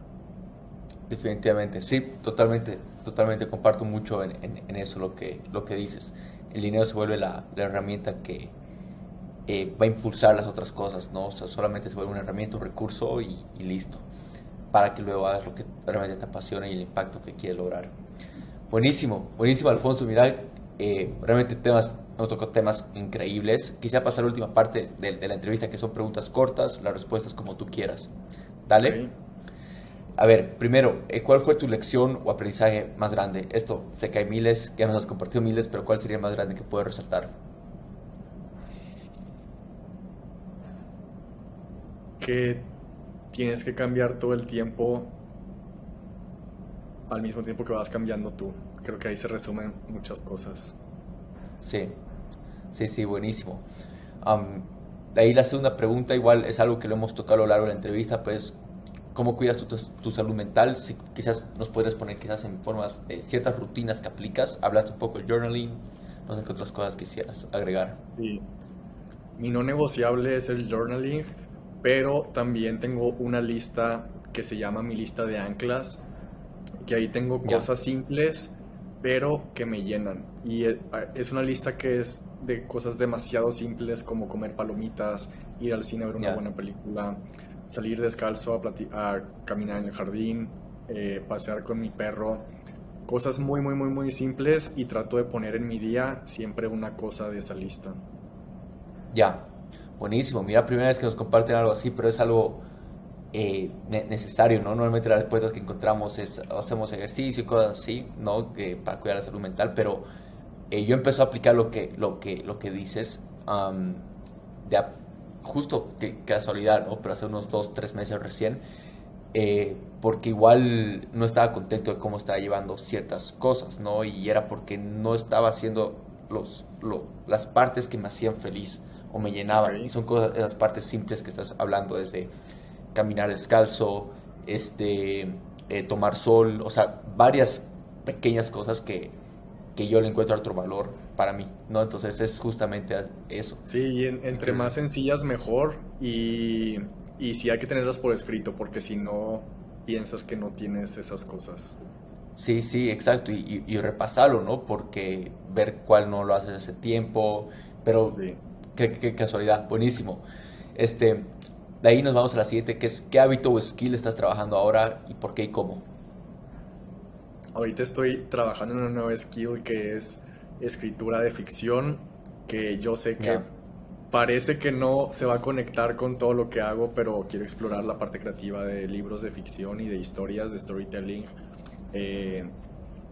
Definitivamente, sí, totalmente, totalmente comparto mucho en, en- eso lo que, lo que dices. El dinero se vuelve la, herramienta que eh, va a impulsar las otras cosas, ¿no? O sea, solamente se vuelve una herramienta, un recurso y, listo, para que luego hagas lo que realmente te apasiona y el impacto que quieres lograr. Buenísimo, buenísimo, Alfonso. Mira, eh, realmente temas, nos tocó temas increíbles. Quisiera pasar a la última parte de, la entrevista, que son preguntas cortas, las respuestas como tú quieras. Dale. A ver, primero, eh, ¿cuál fue tu lección o aprendizaje más grande? Esto, sé que hay miles, que nos has compartido miles, pero ¿cuál sería el más grande que puedes resaltar? Que tienes que cambiar todo el tiempo al mismo tiempo que vas cambiando tú. Creo que ahí se resumen muchas cosas. Sí, sí, sí, buenísimo. Am, de ahí la segunda pregunta, igual es algo que lo hemos tocado a lo largo de la entrevista, pues, ¿cómo cuidas tu, tu- tu salud mental? Si quizás nos podrías poner quizás en formas de ciertas rutinas que aplicas. Hablaste un poco del journaling, no sé qué otras cosas quisieras agregar. Sí. Mi no negociable es el journaling, pero también tengo una lista que se llama mi lista de anclas, que ahí tengo cosas simples, pero que me llenan. Y eh, es una lista que es de cosas demasiado simples como comer palomitas, ir al cine a ver una Ya. buena película, salir descalzo a, caminar en el jardín, eh, pasear con mi perro. Cosas muy, muy, muy, muy simples y trato de poner en mi día siempre una cosa de esa lista. Ya, buenísimo. Mira, primera vez que nos comparten algo así, pero es algo eh, ne- necesario, ¿no? Normalmente las respuestas que encontramos es hacemos ejercicio y cosas así, ¿no? Para cuidar la salud mental, pero eh, yo empecé a aplicar lo que, lo que, lo que dices, am, de justo, que casualidad, ¿no? Pero hace unos dos, tres meses recién, eh, porque igual no estaba contento de cómo estaba llevando ciertas cosas, ¿no? Y era porque no estaba haciendo los, lo- las partes que me hacían feliz o me llenaban. Y son cosas, esas partes simples que estás hablando, desde caminar descalzo, este, eh, tomar sol, o sea, varias pequeñas cosas que, que yo le encuentro otro valor para mí, ¿no? Entonces es justamente eso. Sí, y en- entre más sencillas mejor y, y sí hay que tenerlas por escrito porque si no piensas que no tienes esas cosas. Sí, sí, exacto, y, y- y repasarlo, ¿no? Porque ver cuál no lo haces hace tiempo, pero Sí. qué, qué casualidad, buenísimo. Este, de ahí nos vamos a la siguiente, que es ¿qué hábito o skill estás trabajando ahora y por qué y cómo? Ahorita estoy trabajando en una nueva skill que es escritura de ficción, que yo sé que Ya. parece que no se va a conectar con todo lo que hago, pero quiero explorar la parte creativa de libros de ficción y de historias, de storytelling. Eh,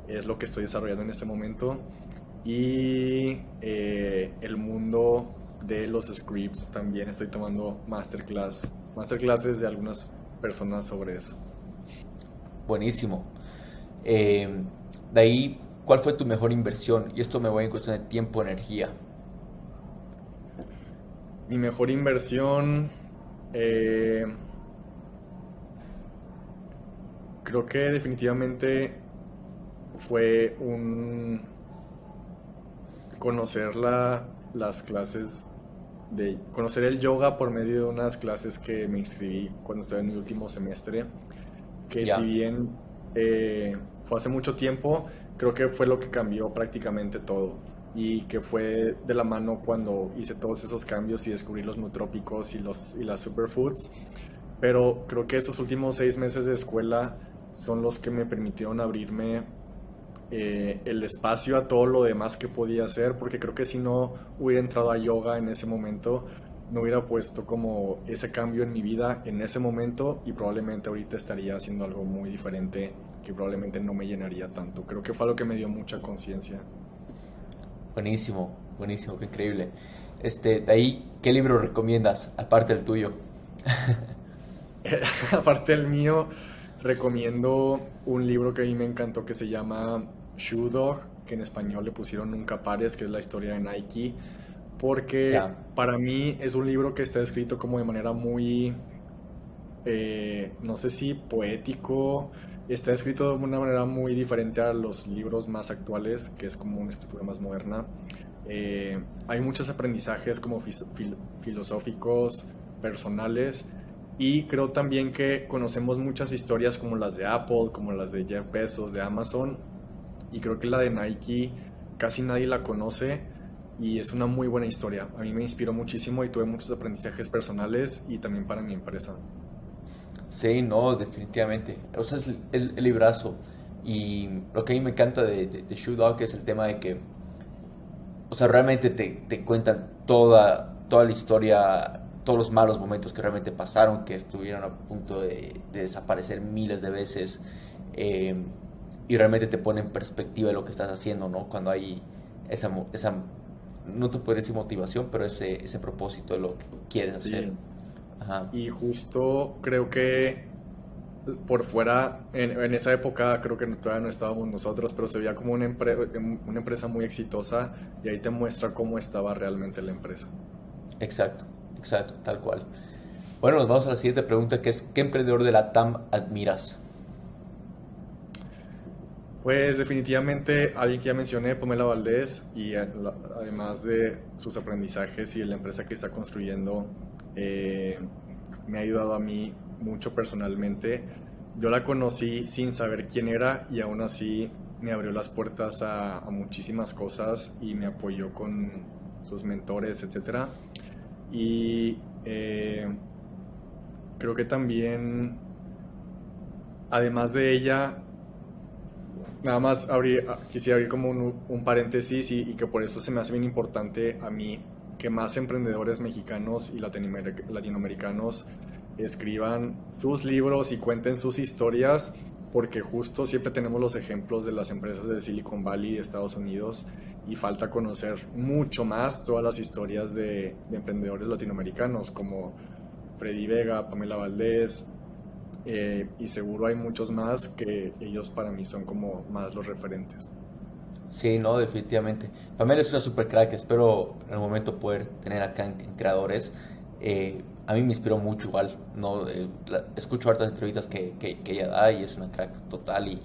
es lo que estoy desarrollando en este momento. Y eh, el mundo de los scripts también estoy tomando masterclass, masterclasses de algunas personas sobre eso. Buenísimo. Eh, de ahí, ¿cuál fue tu mejor inversión? Y esto me voy en cuestión de tiempo, energía. Mi mejor inversión, eh, creo que definitivamente fue un conocer la- las clases de conocer el yoga por medio de unas clases que me inscribí cuando estaba en mi último semestre, que si bien eh, fue hace mucho tiempo, creo que fue lo que cambió prácticamente todo. Y que fue de la mano cuando hice todos esos cambios y descubrí los nutrópicos y, los, y las superfoods, pero creo que esos últimos seis meses de escuela son los que me permitieron abrirme eh, el espacio a todo lo demás que podía hacer, porque creo que si no hubiera entrado a yoga en ese momento, no hubiera puesto como ese cambio en mi vida en ese momento y probablemente ahorita estaría haciendo algo muy diferente que probablemente no me llenaría tanto. Creo que fue algo que me dio mucha conciencia. Buenísimo, buenísimo, qué increíble. Este, de ahí, ¿qué libro recomiendas aparte del tuyo? aparte del mío, recomiendo un libro que a mí me encantó que se llama Shoe Dog, que en español le pusieron Nunca Pares, que es la historia de Nike, porque para mí es un libro que está escrito como de manera muy, eh, no sé si poético, está escrito de una manera muy diferente a los libros más actuales, que es como una escritura más moderna. Eh, hay muchos aprendizajes como filosóficos, personales, y creo también que conocemos muchas historias como las de Apple, como las de Jeff Bezos, de Amazon, y creo que la de Nike casi nadie la conoce y es una muy buena historia. A mí me inspiró muchísimo y tuve muchos aprendizajes personales y también para mi empresa. Sí, no, definitivamente. O sea, es el, librazo. Y lo que a mí me encanta de, de, Shoe Dog es el tema de que, o sea, realmente te, te cuentan toda, toda la historia, todos los malos momentos que realmente pasaron, que estuvieron a punto de, desaparecer miles de veces. Eh, y realmente te pone en perspectiva lo que estás haciendo, ¿no? Cuando hay esa, esa no te puedo decir motivación, pero ese, ese propósito de lo que quieres hacer. Y justo creo que por fuera, en, esa época creo que todavía no estábamos nosotros, pero se veía como una, una empresa muy exitosa y ahí te muestra cómo estaba realmente la empresa. Exacto, exacto, tal cual. Bueno, nos vamos a la siguiente pregunta que es, ¿qué emprendedor de la TAM admiras? Pues definitivamente alguien que ya mencioné, Pamela Valdés, y además de sus aprendizajes y de la empresa que está construyendo, eh, me ha ayudado a mí mucho personalmente. Yo la conocí sin saber quién era y aún así me abrió las puertas a, muchísimas cosas y me apoyó con sus mentores, etc. Y eh, creo que también, además de ella, Nada más ah, quisiera abrir como un, paréntesis y, que por eso se me hace bien importante a mí que más emprendedores mexicanos y latinoamericanos escriban sus libros y cuenten sus historias, porque justo siempre tenemos los ejemplos de las empresas de Silicon Valley de Estados Unidos y falta conocer mucho más todas las historias de, de emprendedores latinoamericanos como Freddy Vega, Pamela Valdés, eh, y seguro hay muchos más que ellos para mí son como más los referentes. Sí, no, definitivamente. Pamela es una super crack, espero en el momento poder tener acá en, Creadores. Eh, a mí me inspiró mucho igual, ¿no? Eh, escucho hartas entrevistas que, que, ella da y es una crack total y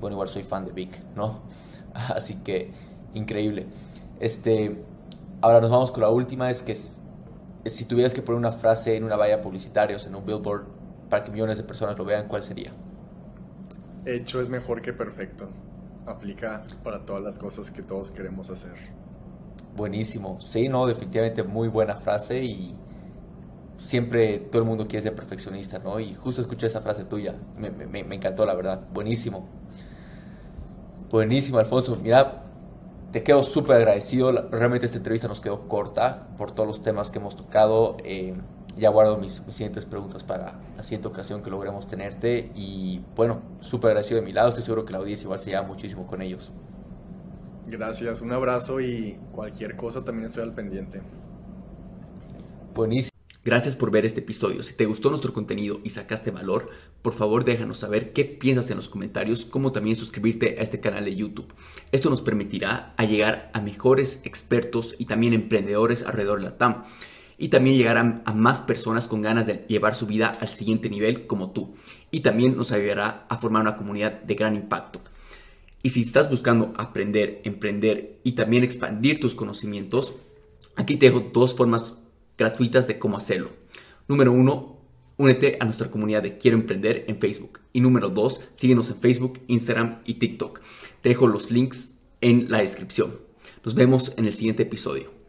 bueno, igual soy fan de Vic, ¿no? Así que increíble. Este, ahora nos vamos con la última, es que si tuvieras que poner una frase en una valla publicitaria o en un billboard, para que millones de personas lo vean, ¿cuál sería? Hecho es mejor que perfecto. Aplica para todas las cosas que todos queremos hacer. Buenísimo. Sí, no, definitivamente muy buena frase y siempre todo el mundo quiere ser perfeccionista, ¿no? Y justo escuché esa frase tuya. Me, encantó, la verdad. Buenísimo. Buenísimo, Alfonso. Mira, te quedo súper agradecido. Realmente esta entrevista nos quedó corta por todos los temas que hemos tocado. Eh, ya guardo mis, siguientes preguntas para la siguiente ocasión que logremos tenerte. Y bueno, súper agradecido de mi lado. Estoy seguro que la audiencia igual se lleva muchísimo con ellos. Gracias, un abrazo y cualquier cosa también estoy al pendiente. Buenísimo. Gracias por ver este episodio. Si te gustó nuestro contenido y sacaste valor, por favor déjanos saber qué piensas en los comentarios, como también suscribirte a este canal de YouTube. Esto nos permitirá llegar a mejores expertos y también emprendedores alrededor de la TAM y también llegar a, más personas con ganas de llevar su vida al siguiente nivel como tú. Y también nos ayudará a formar una comunidad de gran impacto. Y si estás buscando aprender, emprender y también expandir tus conocimientos, aquí te dejo dos formas gratuitas de cómo hacerlo. Número uno, únete a nuestra comunidad de Quiero Emprender en Facebook. Y número dos, síguenos en Facebook, Instagram y TikTok. Te dejo los links en la descripción. Nos vemos en el siguiente episodio.